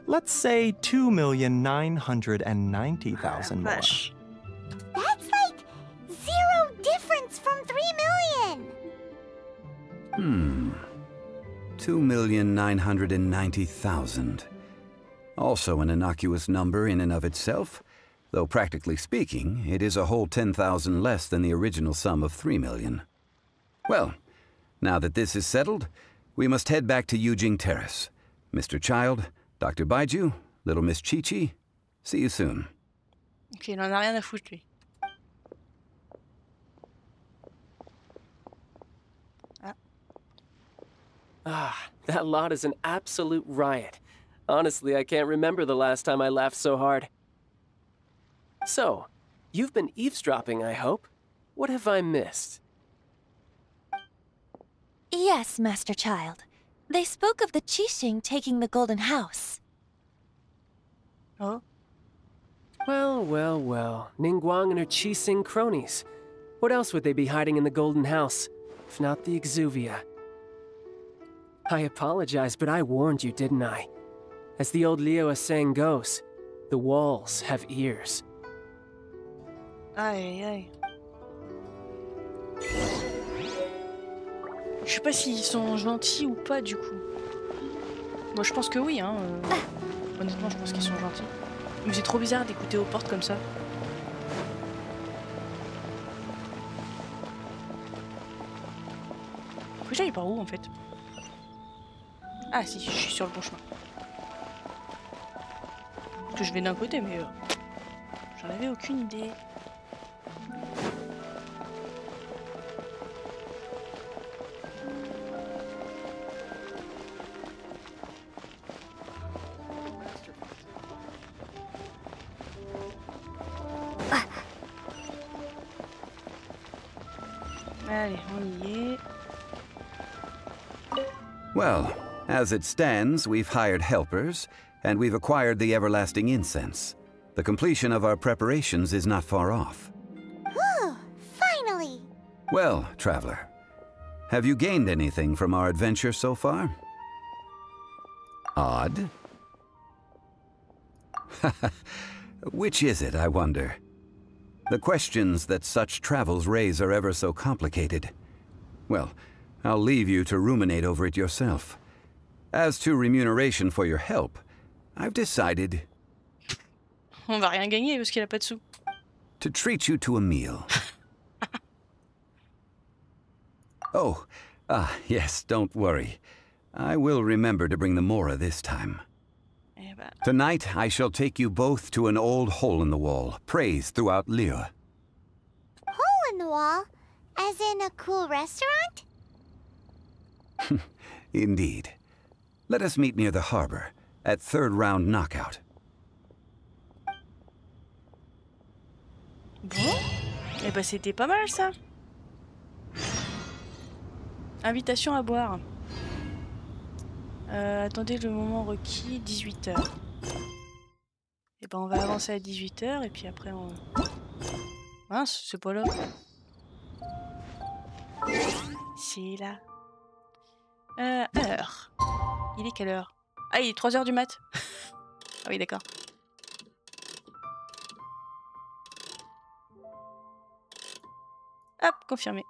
Let's say 2,990,000 more. That's like zero difference from three million. Hmm. Two million nine hundred and ninety thousand. Also an innocuous number in and of itself, though practically speaking, it is a whole ten thousand less than the original sum of three million. Well, now that this is settled, we must head back to Yujing Terrace. Mr. Childe, Dr. Baizhu, little Miss Qiqi, see you soon. Ok, il en a rien à foutre lui. Ah, that lot is an absolute riot. Honestly, I can't remember the last time I laughed so hard. So, you've been eavesdropping, I hope. What have I missed? Yes, Master Childe. They spoke of the Qixing taking the Golden House. Oh? Well, well, well. Ningguang and her Qixing cronies. What else would they be hiding in the Golden House, if not the Exuvia? I apologize, but I warned you, didn't I? As the old Liyue saying goes, the walls have ears. Aye, aïe. Je sais pas s'ils sont gentils ou pas du coup. Moi je pense que oui, hein. euh, Honnêtement, je pense qu'ils sont gentils. Mais c'est trop bizarre d'écouter aux portes comme ça. Faut que j'aille par où en fait? Ah si, je suis sur le bon chemin. Parce que je vais d'un côté, mais euh, j'en avais aucune idée. As it stands, we've hired helpers, and we've acquired the everlasting incense. The completion of our preparations is not far off. Whew, finally. Well, traveler, have you gained anything from our adventure so far? Odd. Which is it, I wonder? The questions that such travels raise are ever so complicated. Well, I'll leave you to ruminate over it yourself. As to remuneration for your help, I've decided On va rien gagner parce qu'il a pas de sous. to treat you to a meal. oh, ah, yes, don't worry. I will remember to bring the Mora this time. Eh bah, Tonight, I shall take you both to an old hole in the wall, praised throughout Liyue. Hole in the wall? As in a cool restaurant? Indeed. Let us meet near the harbor, at third round knockout. Bon. Eh bah c'était pas mal ça. Invitation à boire. Euh, attendez le moment requis, 18h. Et ben on va avancer à 18h et puis après on... Mince, c'est pas là. C'est là. Euh, heure. Il est quelle heure? Ah, il est 3h du mat. ah oui, d'accord. Hop, confirmé.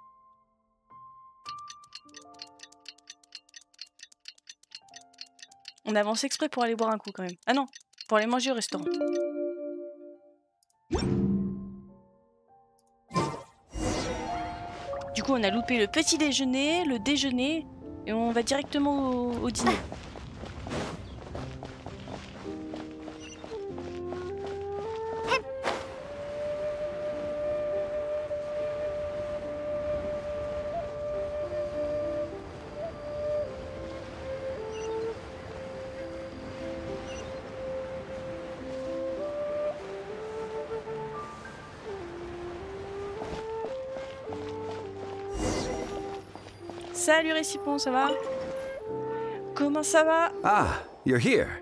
On avance exprès pour aller boire un coup quand même. Ah non, pour aller manger au restaurant. Du coup, on a loupé le petit déjeuner, le déjeuner, et on va directement au, dîner. Salut Récipon, ça va Comment ça va Ah, you're here.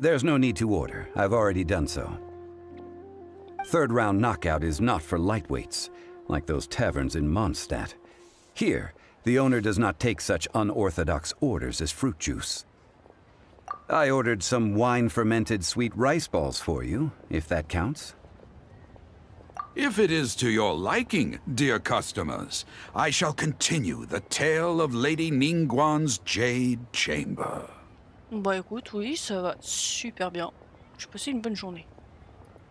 There's no need to order. I've already done so. Third round knockout is not for lightweights, like those taverns in Mondstadt. Here, the owner does not take such unorthodox orders as fruit juice. I ordered some wine-fermented sweet rice balls for you, if that counts. If it is to your liking, dear customers, I shall continue the tale of Lady Ningguang's Jade Chamber. Bah écoute, oui, ça va super bien. J'ai passé une bonne journée.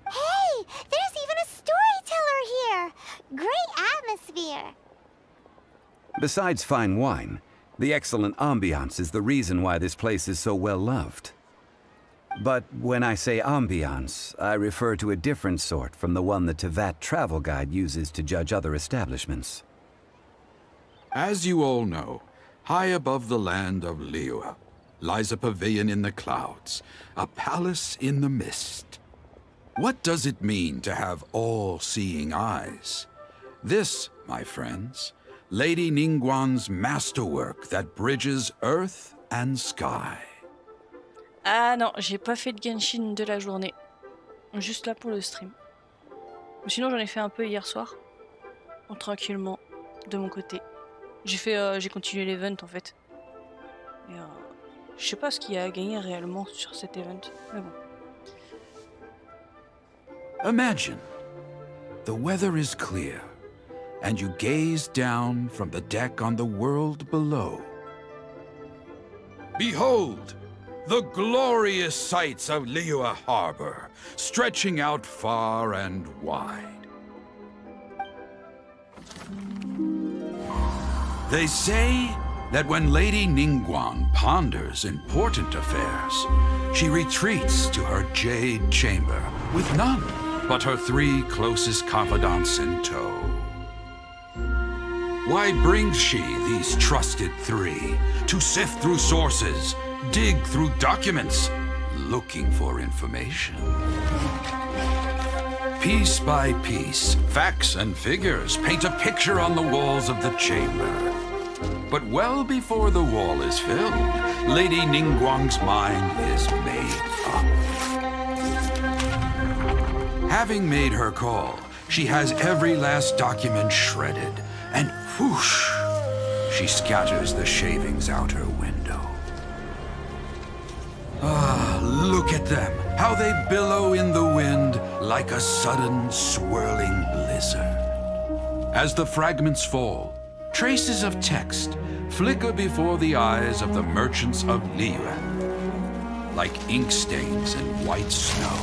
Hey, there's even a storyteller here. Great atmosphere. Besides fine wine, the excellent ambiance is the reason why this place is so well loved. But when I say ambiance, I refer to a different sort from the one the Teyvat travel guide uses to judge other establishments. As you all know, high above the land of Liyue lies a pavilion in the clouds, a palace in the mist. What does it mean to have all-seeing eyes? This, my friends, Lady Ningguang's masterwork that bridges earth and sky. Ah non, j'ai pas fait de Genshin de la journée. Juste là pour le stream. Sinon j'en ai fait un peu hier soir. Tranquillement, de mon côté. J'ai fait, euh, j'ai continué l'event en fait. Et, euh, je sais pas ce qu'il y a à gagner réellement sur cet event. Mais bon. Imagine, the weather is clear, and you gaze down from the deck on the world below. Behold, the glorious sights of Liyue Harbor, stretching out far and wide. They say that when Lady Ningguang ponders important affairs, she retreats to her jade chamber with none but her three closest confidants in tow. Why brings she these trusted three to sift through sources, dig through documents, looking for information? Piece by piece, facts and figures paint a picture on the walls of the chamber. But well before the wall is filled, Lady Ningguang's mind is made up. Having made her call, she has every last document shredded, and whoosh, she scatters the shavings out her window. Ah, look at them, how they billow in the wind like a sudden swirling blizzard. As the fragments fall, traces of text flicker before the eyes of the merchants of Liyue, like ink stains in white snow.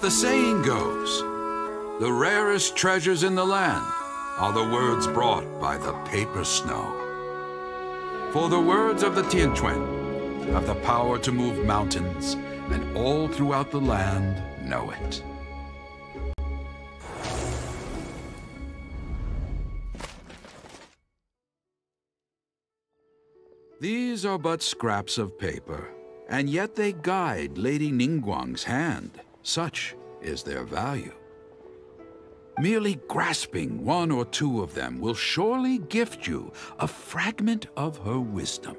The saying goes, the rarest treasures in the land are the words brought by the paper snow. For the words of the Tianquan have the power to move mountains, and all throughout the land know it. These are but scraps of paper, and yet they guide Lady Ningguang's hand. Such is their value. Merely grasping one or two of them will surely gift you a fragment of her wisdom,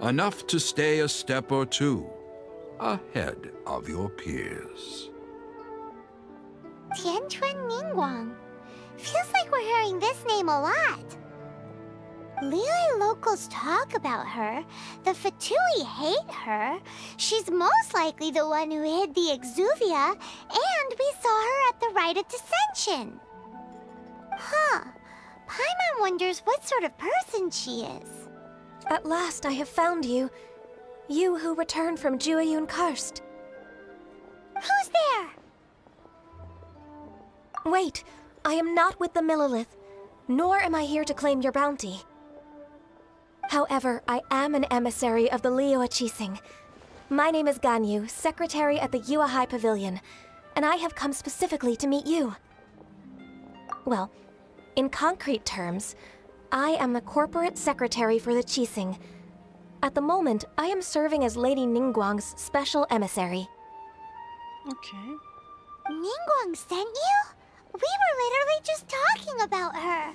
enough to stay a step or two ahead of your peers. Tianquan Ningguang. Feels like we're hearing this name a lot. Liyue locals talk about her. The Fatui hate her. She's most likely the one who hid the Exuvia, and we saw her at the Rite of Descension. Huh. Paimon wonders what sort of person she is. At last I have found you. You who returned from Jueyun Karst. Who's there? Wait, I am not with the Millelith, nor am I here to claim your bounty. However, I am an emissary of the Liyue Qixing. My name is Ganyu, secretary at the Yuehai Pavilion, and I have come specifically to meet you. Well, in concrete terms, I am the corporate secretary for the Qixing. At the moment, I am serving as Lady Ningguang's special emissary. Okay. Ningguang sent you? We were literally just talking about her.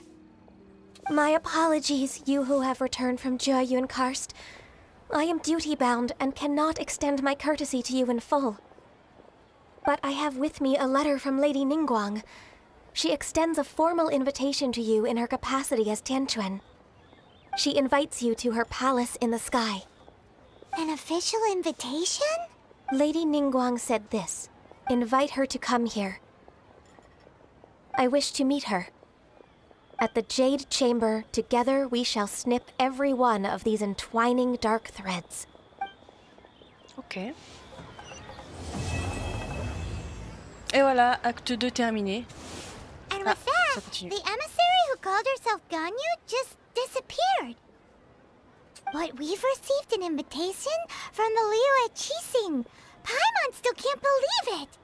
My apologies, you who have returned from Jueyun Karst. I am duty bound and cannot extend my courtesy to you in full. But I have with me a letter from Lady Ningguang. She extends a formal invitation to you in her capacity as Tianquan. She invites you to her palace in the sky. An official invitation? Lady Ningguang said this invite her to come here. I wish to meet her. At the Jade Chamber, together we shall snip every one of these entwining dark threads. Ok. Et voilà, acte 2 terminé. And with that, the emissary who called herself Ganyu just disappeared. But we've received an invitation from the Liyue Qixing. Paimon still can't believe it.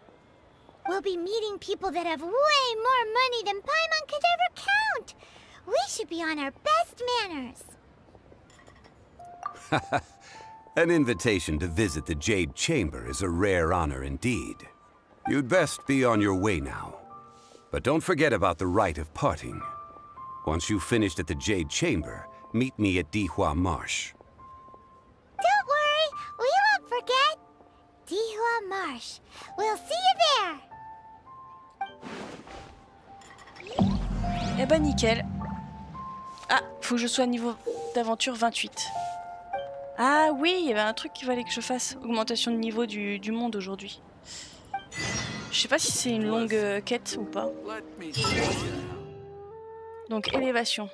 We'll be meeting people that have way more money than Paimon could ever count. We should be on our best manners. An invitation to visit the Jade Chamber is a rare honor indeed. You'd best be on your way now. But don't forget about the rite of parting. Once you've finished at the Jade Chamber, meet me at Dihua Marsh. Don't worry, we won't forget. Dihua Marsh. We'll see you there. Eh ben nickel. Ah, faut que je sois niveau d'aventure 28. Ah oui, il y avait un truc qu'il fallait que je fasse. Augmentation de niveau du, du monde aujourd'hui. Je sais pas si c'est une longue euh, quête ou pas. Donc élévation.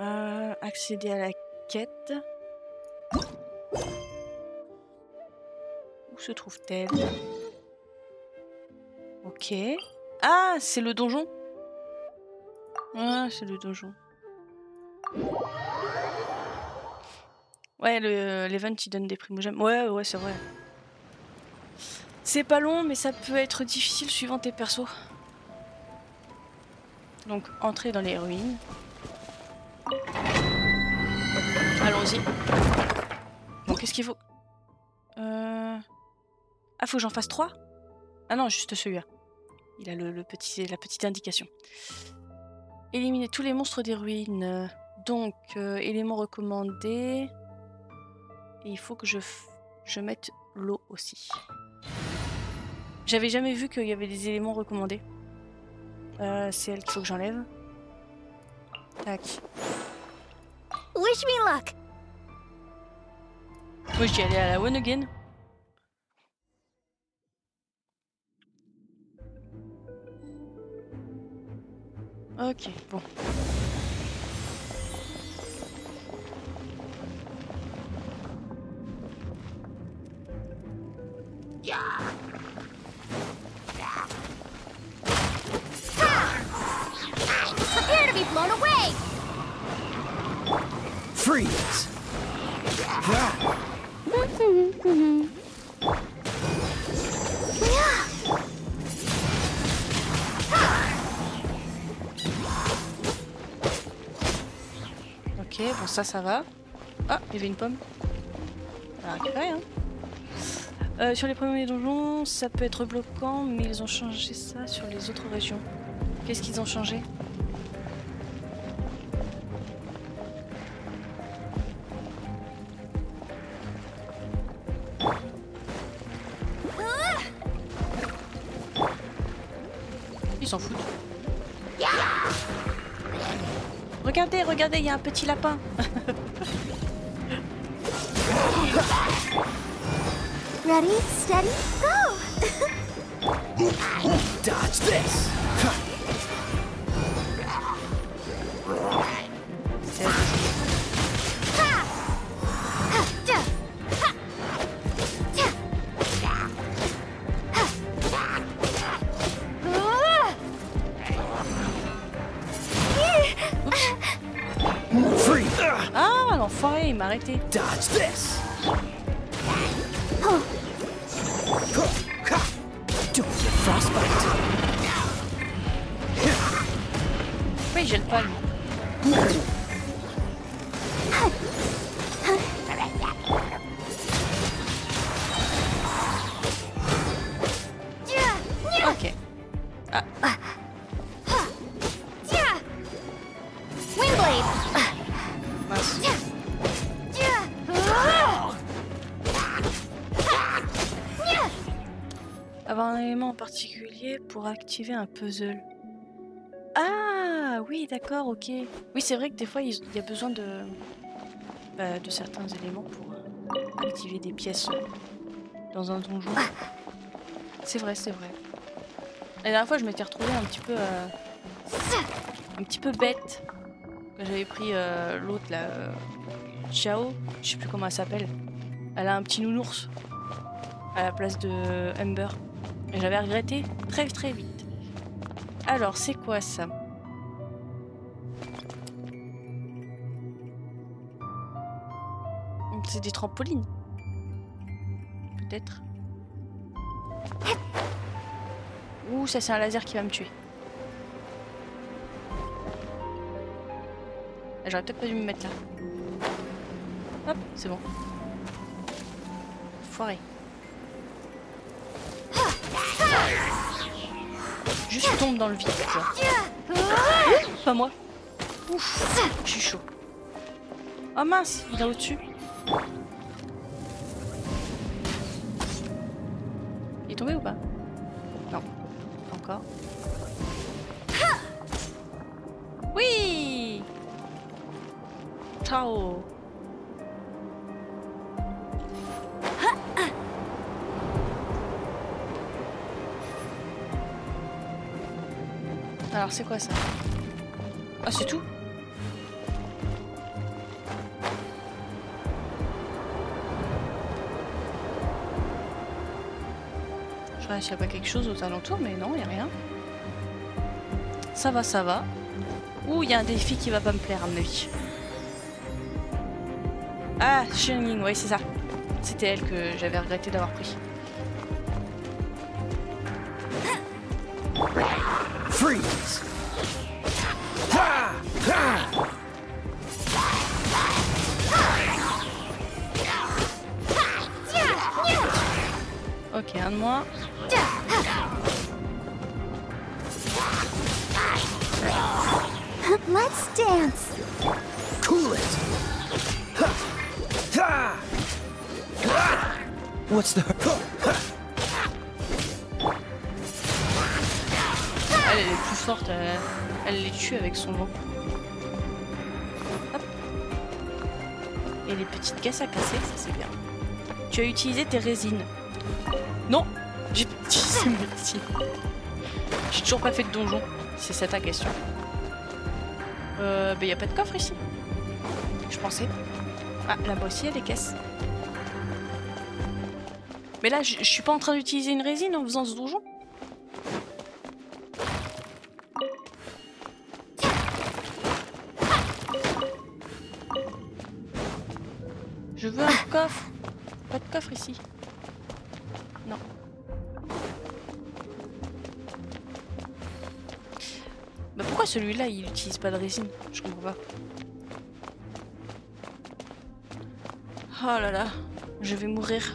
Euh, accéder à la quête. Où se trouve-t-elle? Ok. Ah, c'est le donjon Ah, c'est le donjon. Ouais, le- l'event il donne des primogèmes. Ouais, ouais, c'est vrai. C'est pas long, mais ça peut être difficile suivant tes persos. Donc, entrer dans les ruines. Allons-y. Bon, qu'est-ce qu'il faut? Euh... Ah, faut que j'en fasse trois? Ah non, juste celui-là. Il a le, petit, la petite indication. Éliminer tous les monstres des ruines. Donc, euh, éléments recommandés. Et il faut que je, je mette l'eau aussi. J'avais jamais vu qu'il y avait des éléments recommandés. Euh, c'est elle qu'il faut que j'enlève. Tac. Wish me luck! Moi, j'y allais à la one again. Ok, bon. Ok, bon ça, ça va. Ah, il y avait une pomme. On la récupérer, hein. Euh, sur les premiers donjons, ça peut être bloquant, mais ils ont changé ça sur les autres régions. Qu'est-ce qu'ils ont changé? Regardez, il y a un petit lapin. Ready, steady, go! Dodge this! Dodge this! Pour activer un puzzle. Ah oui, d'accord, ok. Oui, c'est vrai que des fois, il y a besoin de, bah, de certains éléments pour euh, activer des pièces euh, dans un donjon. C'est vrai, c'est vrai. La dernière fois, je m'étais retrouvée un petit peu, euh, un petit peu bête quand j'avais pris l'autre là, Chao, je sais plus comment elle s'appelle. Elle a un petit nounours à la place de Humber. J'avais regretté très très vite. Alors, c'est quoi ça? C'est des trampolines. Peut-être. Ouh, ça c'est un laser qui va me tuer. J'aurais peut-être pas dû me mettre là. Hop, c'est bon. Foiré. Juste tombe dans le vide, Pas moi. Ouf, je suis chaud. Oh mince, il est au-dessus. Il est tombé ou pas? Non, pas encore. Oui Ciao C'est quoi ça? Ah c'est tout? Je regarde s'il n'y a pas quelque chose aux alentours, mais non, il n'y a rien. Ça va, ça va. Ouh, il y a un défi qui va pas me plaire à mon avis. Ah, Shining, oui c'est ça. C'était elle que j'avais regretté d'avoir pris. Let's dance. Cool it! Ha! Ha! Ha! What's the... Elle, elle est plus forte, elle, elle les tue avec son vent. Hop. Et les petites caisses à casser, ça c'est bien. Tu as utilisé tes résines. Non J'ai. J'ai toujours pas fait de donjon, c'est ta question. Euh, bah y a pas de coffre ici. Je pensais. Ah, là-bas aussi y a des caisses. Mais là, je suis pas en train d'utiliser une résine en faisant ce donjon. Bah pourquoi celui-là il utilise pas de résine? Je comprends pas. Oh là là, je vais mourir.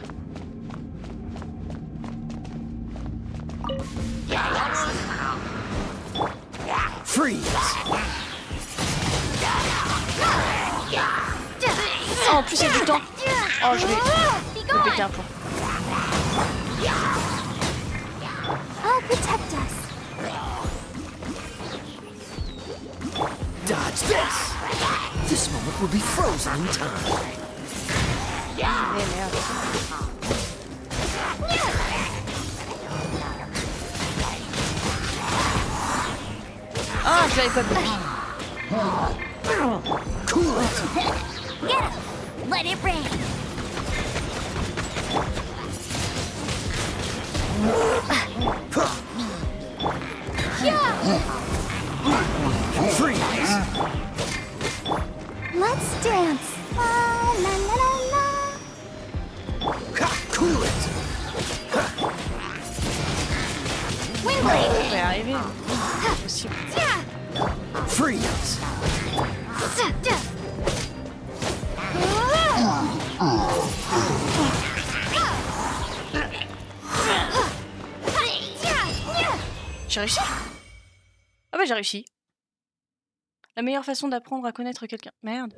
Freeze! Oh, en plus il y a du temps. Oh, je vais, je vais péter un plomb. This moment will be frozen in time. Ah, je l'avais pas. Cool it! Get up. Let it rain. Freeze! Let's dance. La la la la la. Ha! Cool it! Windblade. Je vais y arriver. C'est possible. Freeze! J'ai réussi Ah bah j'ai réussi. La meilleure façon d'apprendre à connaître quelqu'un. Merde.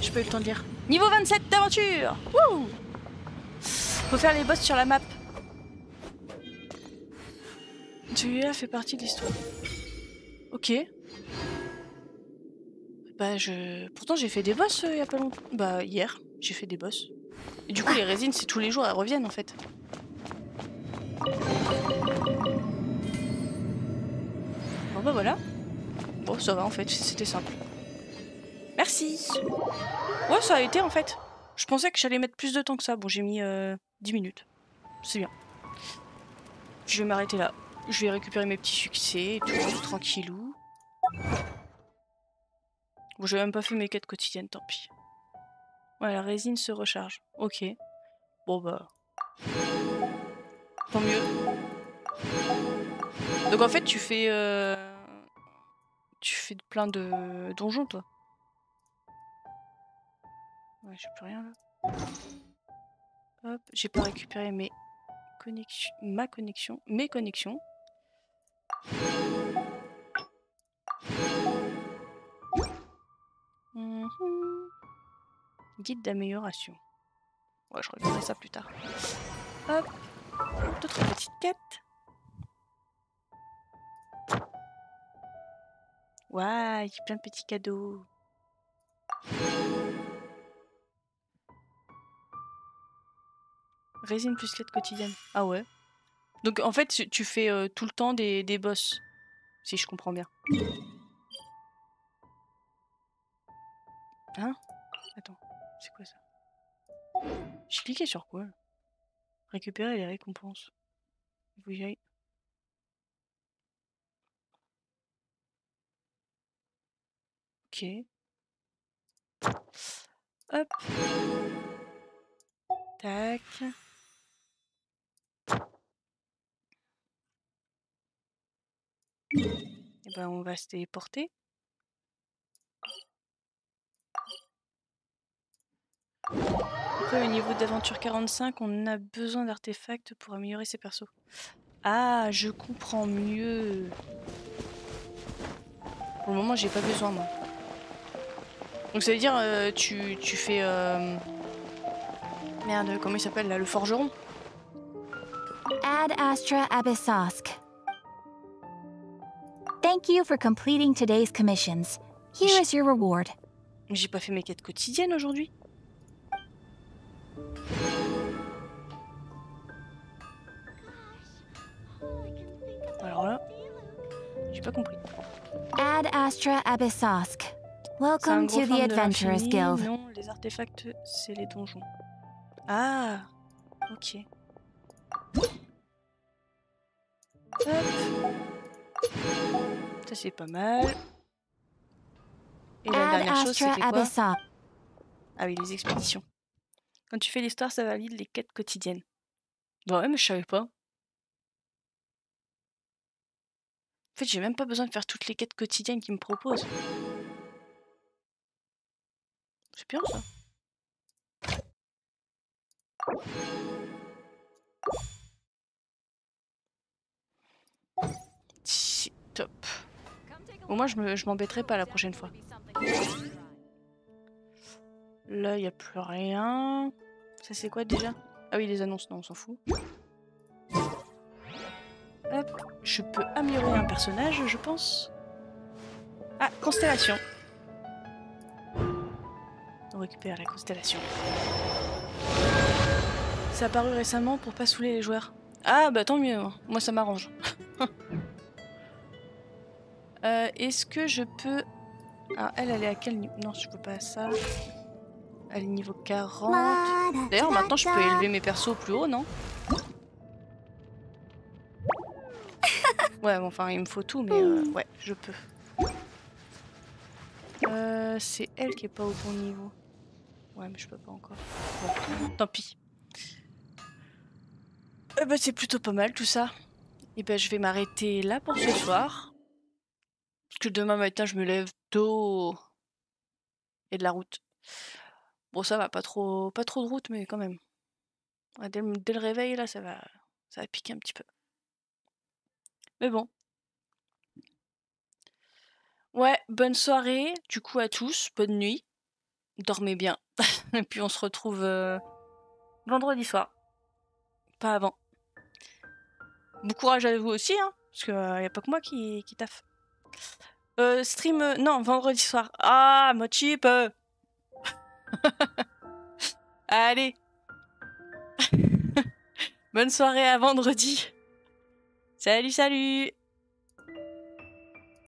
Je peux eu le temps de lire. Niveau 27 d'aventure Wouh Faut faire les boss sur la map. Celui-là fait partie de l'histoire. Ok. Bah je... Pourtant j'ai fait des boss euh, il y a pas longtemps. Bah hier, j'ai fait des boss. Et du coup les résines c'est tous les jours, elles reviennent en fait. Bon bah voilà. Bon ça va en fait, c'était simple. Merci Ouais ça a été en fait. Je pensais que j'allais mettre plus de temps que ça. Bon j'ai mis euh, 10 minutes. C'est bien. Je vais m'arrêter là. Je vais récupérer mes petits succès et tout, tranquillou. Bon, j'ai même pas fait mes quêtes quotidiennes, tant pis. Ouais, la résine se recharge. Ok. Bon bah... Tant mieux. Donc en fait, tu fais... euh, Tu fais plein de donjons, toi. Ouais, j'ai plus rien là. Hop, j'ai pas récupéré mes connexions, ma connexion, mes connexions. Mhm. Guide d'amélioration. Ouais, je regarderai ça plus tard. Hop, d'autres petites quêtes. Ouais, j'ai plein de petits cadeaux. Résine plus quête quotidienne. Ah ouais. Donc en fait, tu- fais euh, tout le temps des, des boss, si je comprends bien. Hein? Attends, c'est quoi ça? J'ai cliqué sur quoi? Récupérer les récompenses. Faut que j'y aille. Ok. Hop. Tac. Et ben on va se téléporter. Après, au niveau d'aventure 45, on a besoin d'artefacts pour améliorer ses persos. Ah, je comprends mieux. Pour le moment, j'ai pas besoin, moi. Donc ça veut dire, euh, tu, tu fais... euh, Merde, comment il s'appelle là Le forgeron? Ad Astra Abyssosk. Thank you for completing today's commissions. Here is your reward. J'ai pas fait mes quêtes quotidiennes aujourd'hui. Alors là, j'ai pas compris. Ad Astra Abyssosk. Welcome to the Adventurers. Guild. Non, les artefacts, c'est les donjons. Ah, ok. Ça c'est pas mal. Et la dernière chose, c'était quoi. Ah oui, les expéditions. Quand tu fais l'histoire, ça valide les quêtes quotidiennes. Bah ouais, mais je savais pas. En fait, j'ai même pas besoin de faire toutes les quêtes quotidiennes qu'ils me proposent. C'est bien ça. Si, top. Au moins, je me- je m'embêterai pas la prochaine fois. Là, il a plus rien. Ça, c'est quoi déjà? Ah oui, les annonces, non, on s'en fout. Hop, je peux améliorer un personnage, je pense. Ah, constellation. On récupère la constellation. Ça a apparu récemment pour pas saouler les joueurs. Ah, bah tant mieux, moi ça m'arrange. Euh, Est-ce que je peux... Ah, elle, elle est à quel niveau? Non, je peux pas ça. Elle est niveau 40. D'ailleurs, maintenant, je peux élever mes persos au plus haut, non? Ouais, bon, enfin, il me faut tout, mais euh, ouais, je peux. Euh, c'est elle qui est pas au bon niveau. Ouais, mais je peux pas encore. Bon, tant pis. Eh ben, c'est plutôt pas mal tout ça. Et ben, je vais m'arrêter là pour ce soir. Que demain matin, je me lève tôt. Et de la route. Bon, ça va, pas trop, pas trop de route, mais quand même. Ouais, dès, le- dès le réveil, là, ça va, ça va piquer un petit peu. Mais bon. Ouais, bonne soirée, du coup, à tous. Bonne nuit. Dormez bien. Et puis, on se retrouve euh, vendredi soir. Pas avant. Bon courage à vous aussi, hein. Parce qu'il n'y a pas que moi qui, qui taffe. Euh, stream, euh, non, vendredi soir. Ah, mode cheap. euh. Allez. Bonne soirée à vendredi. Salut, salut.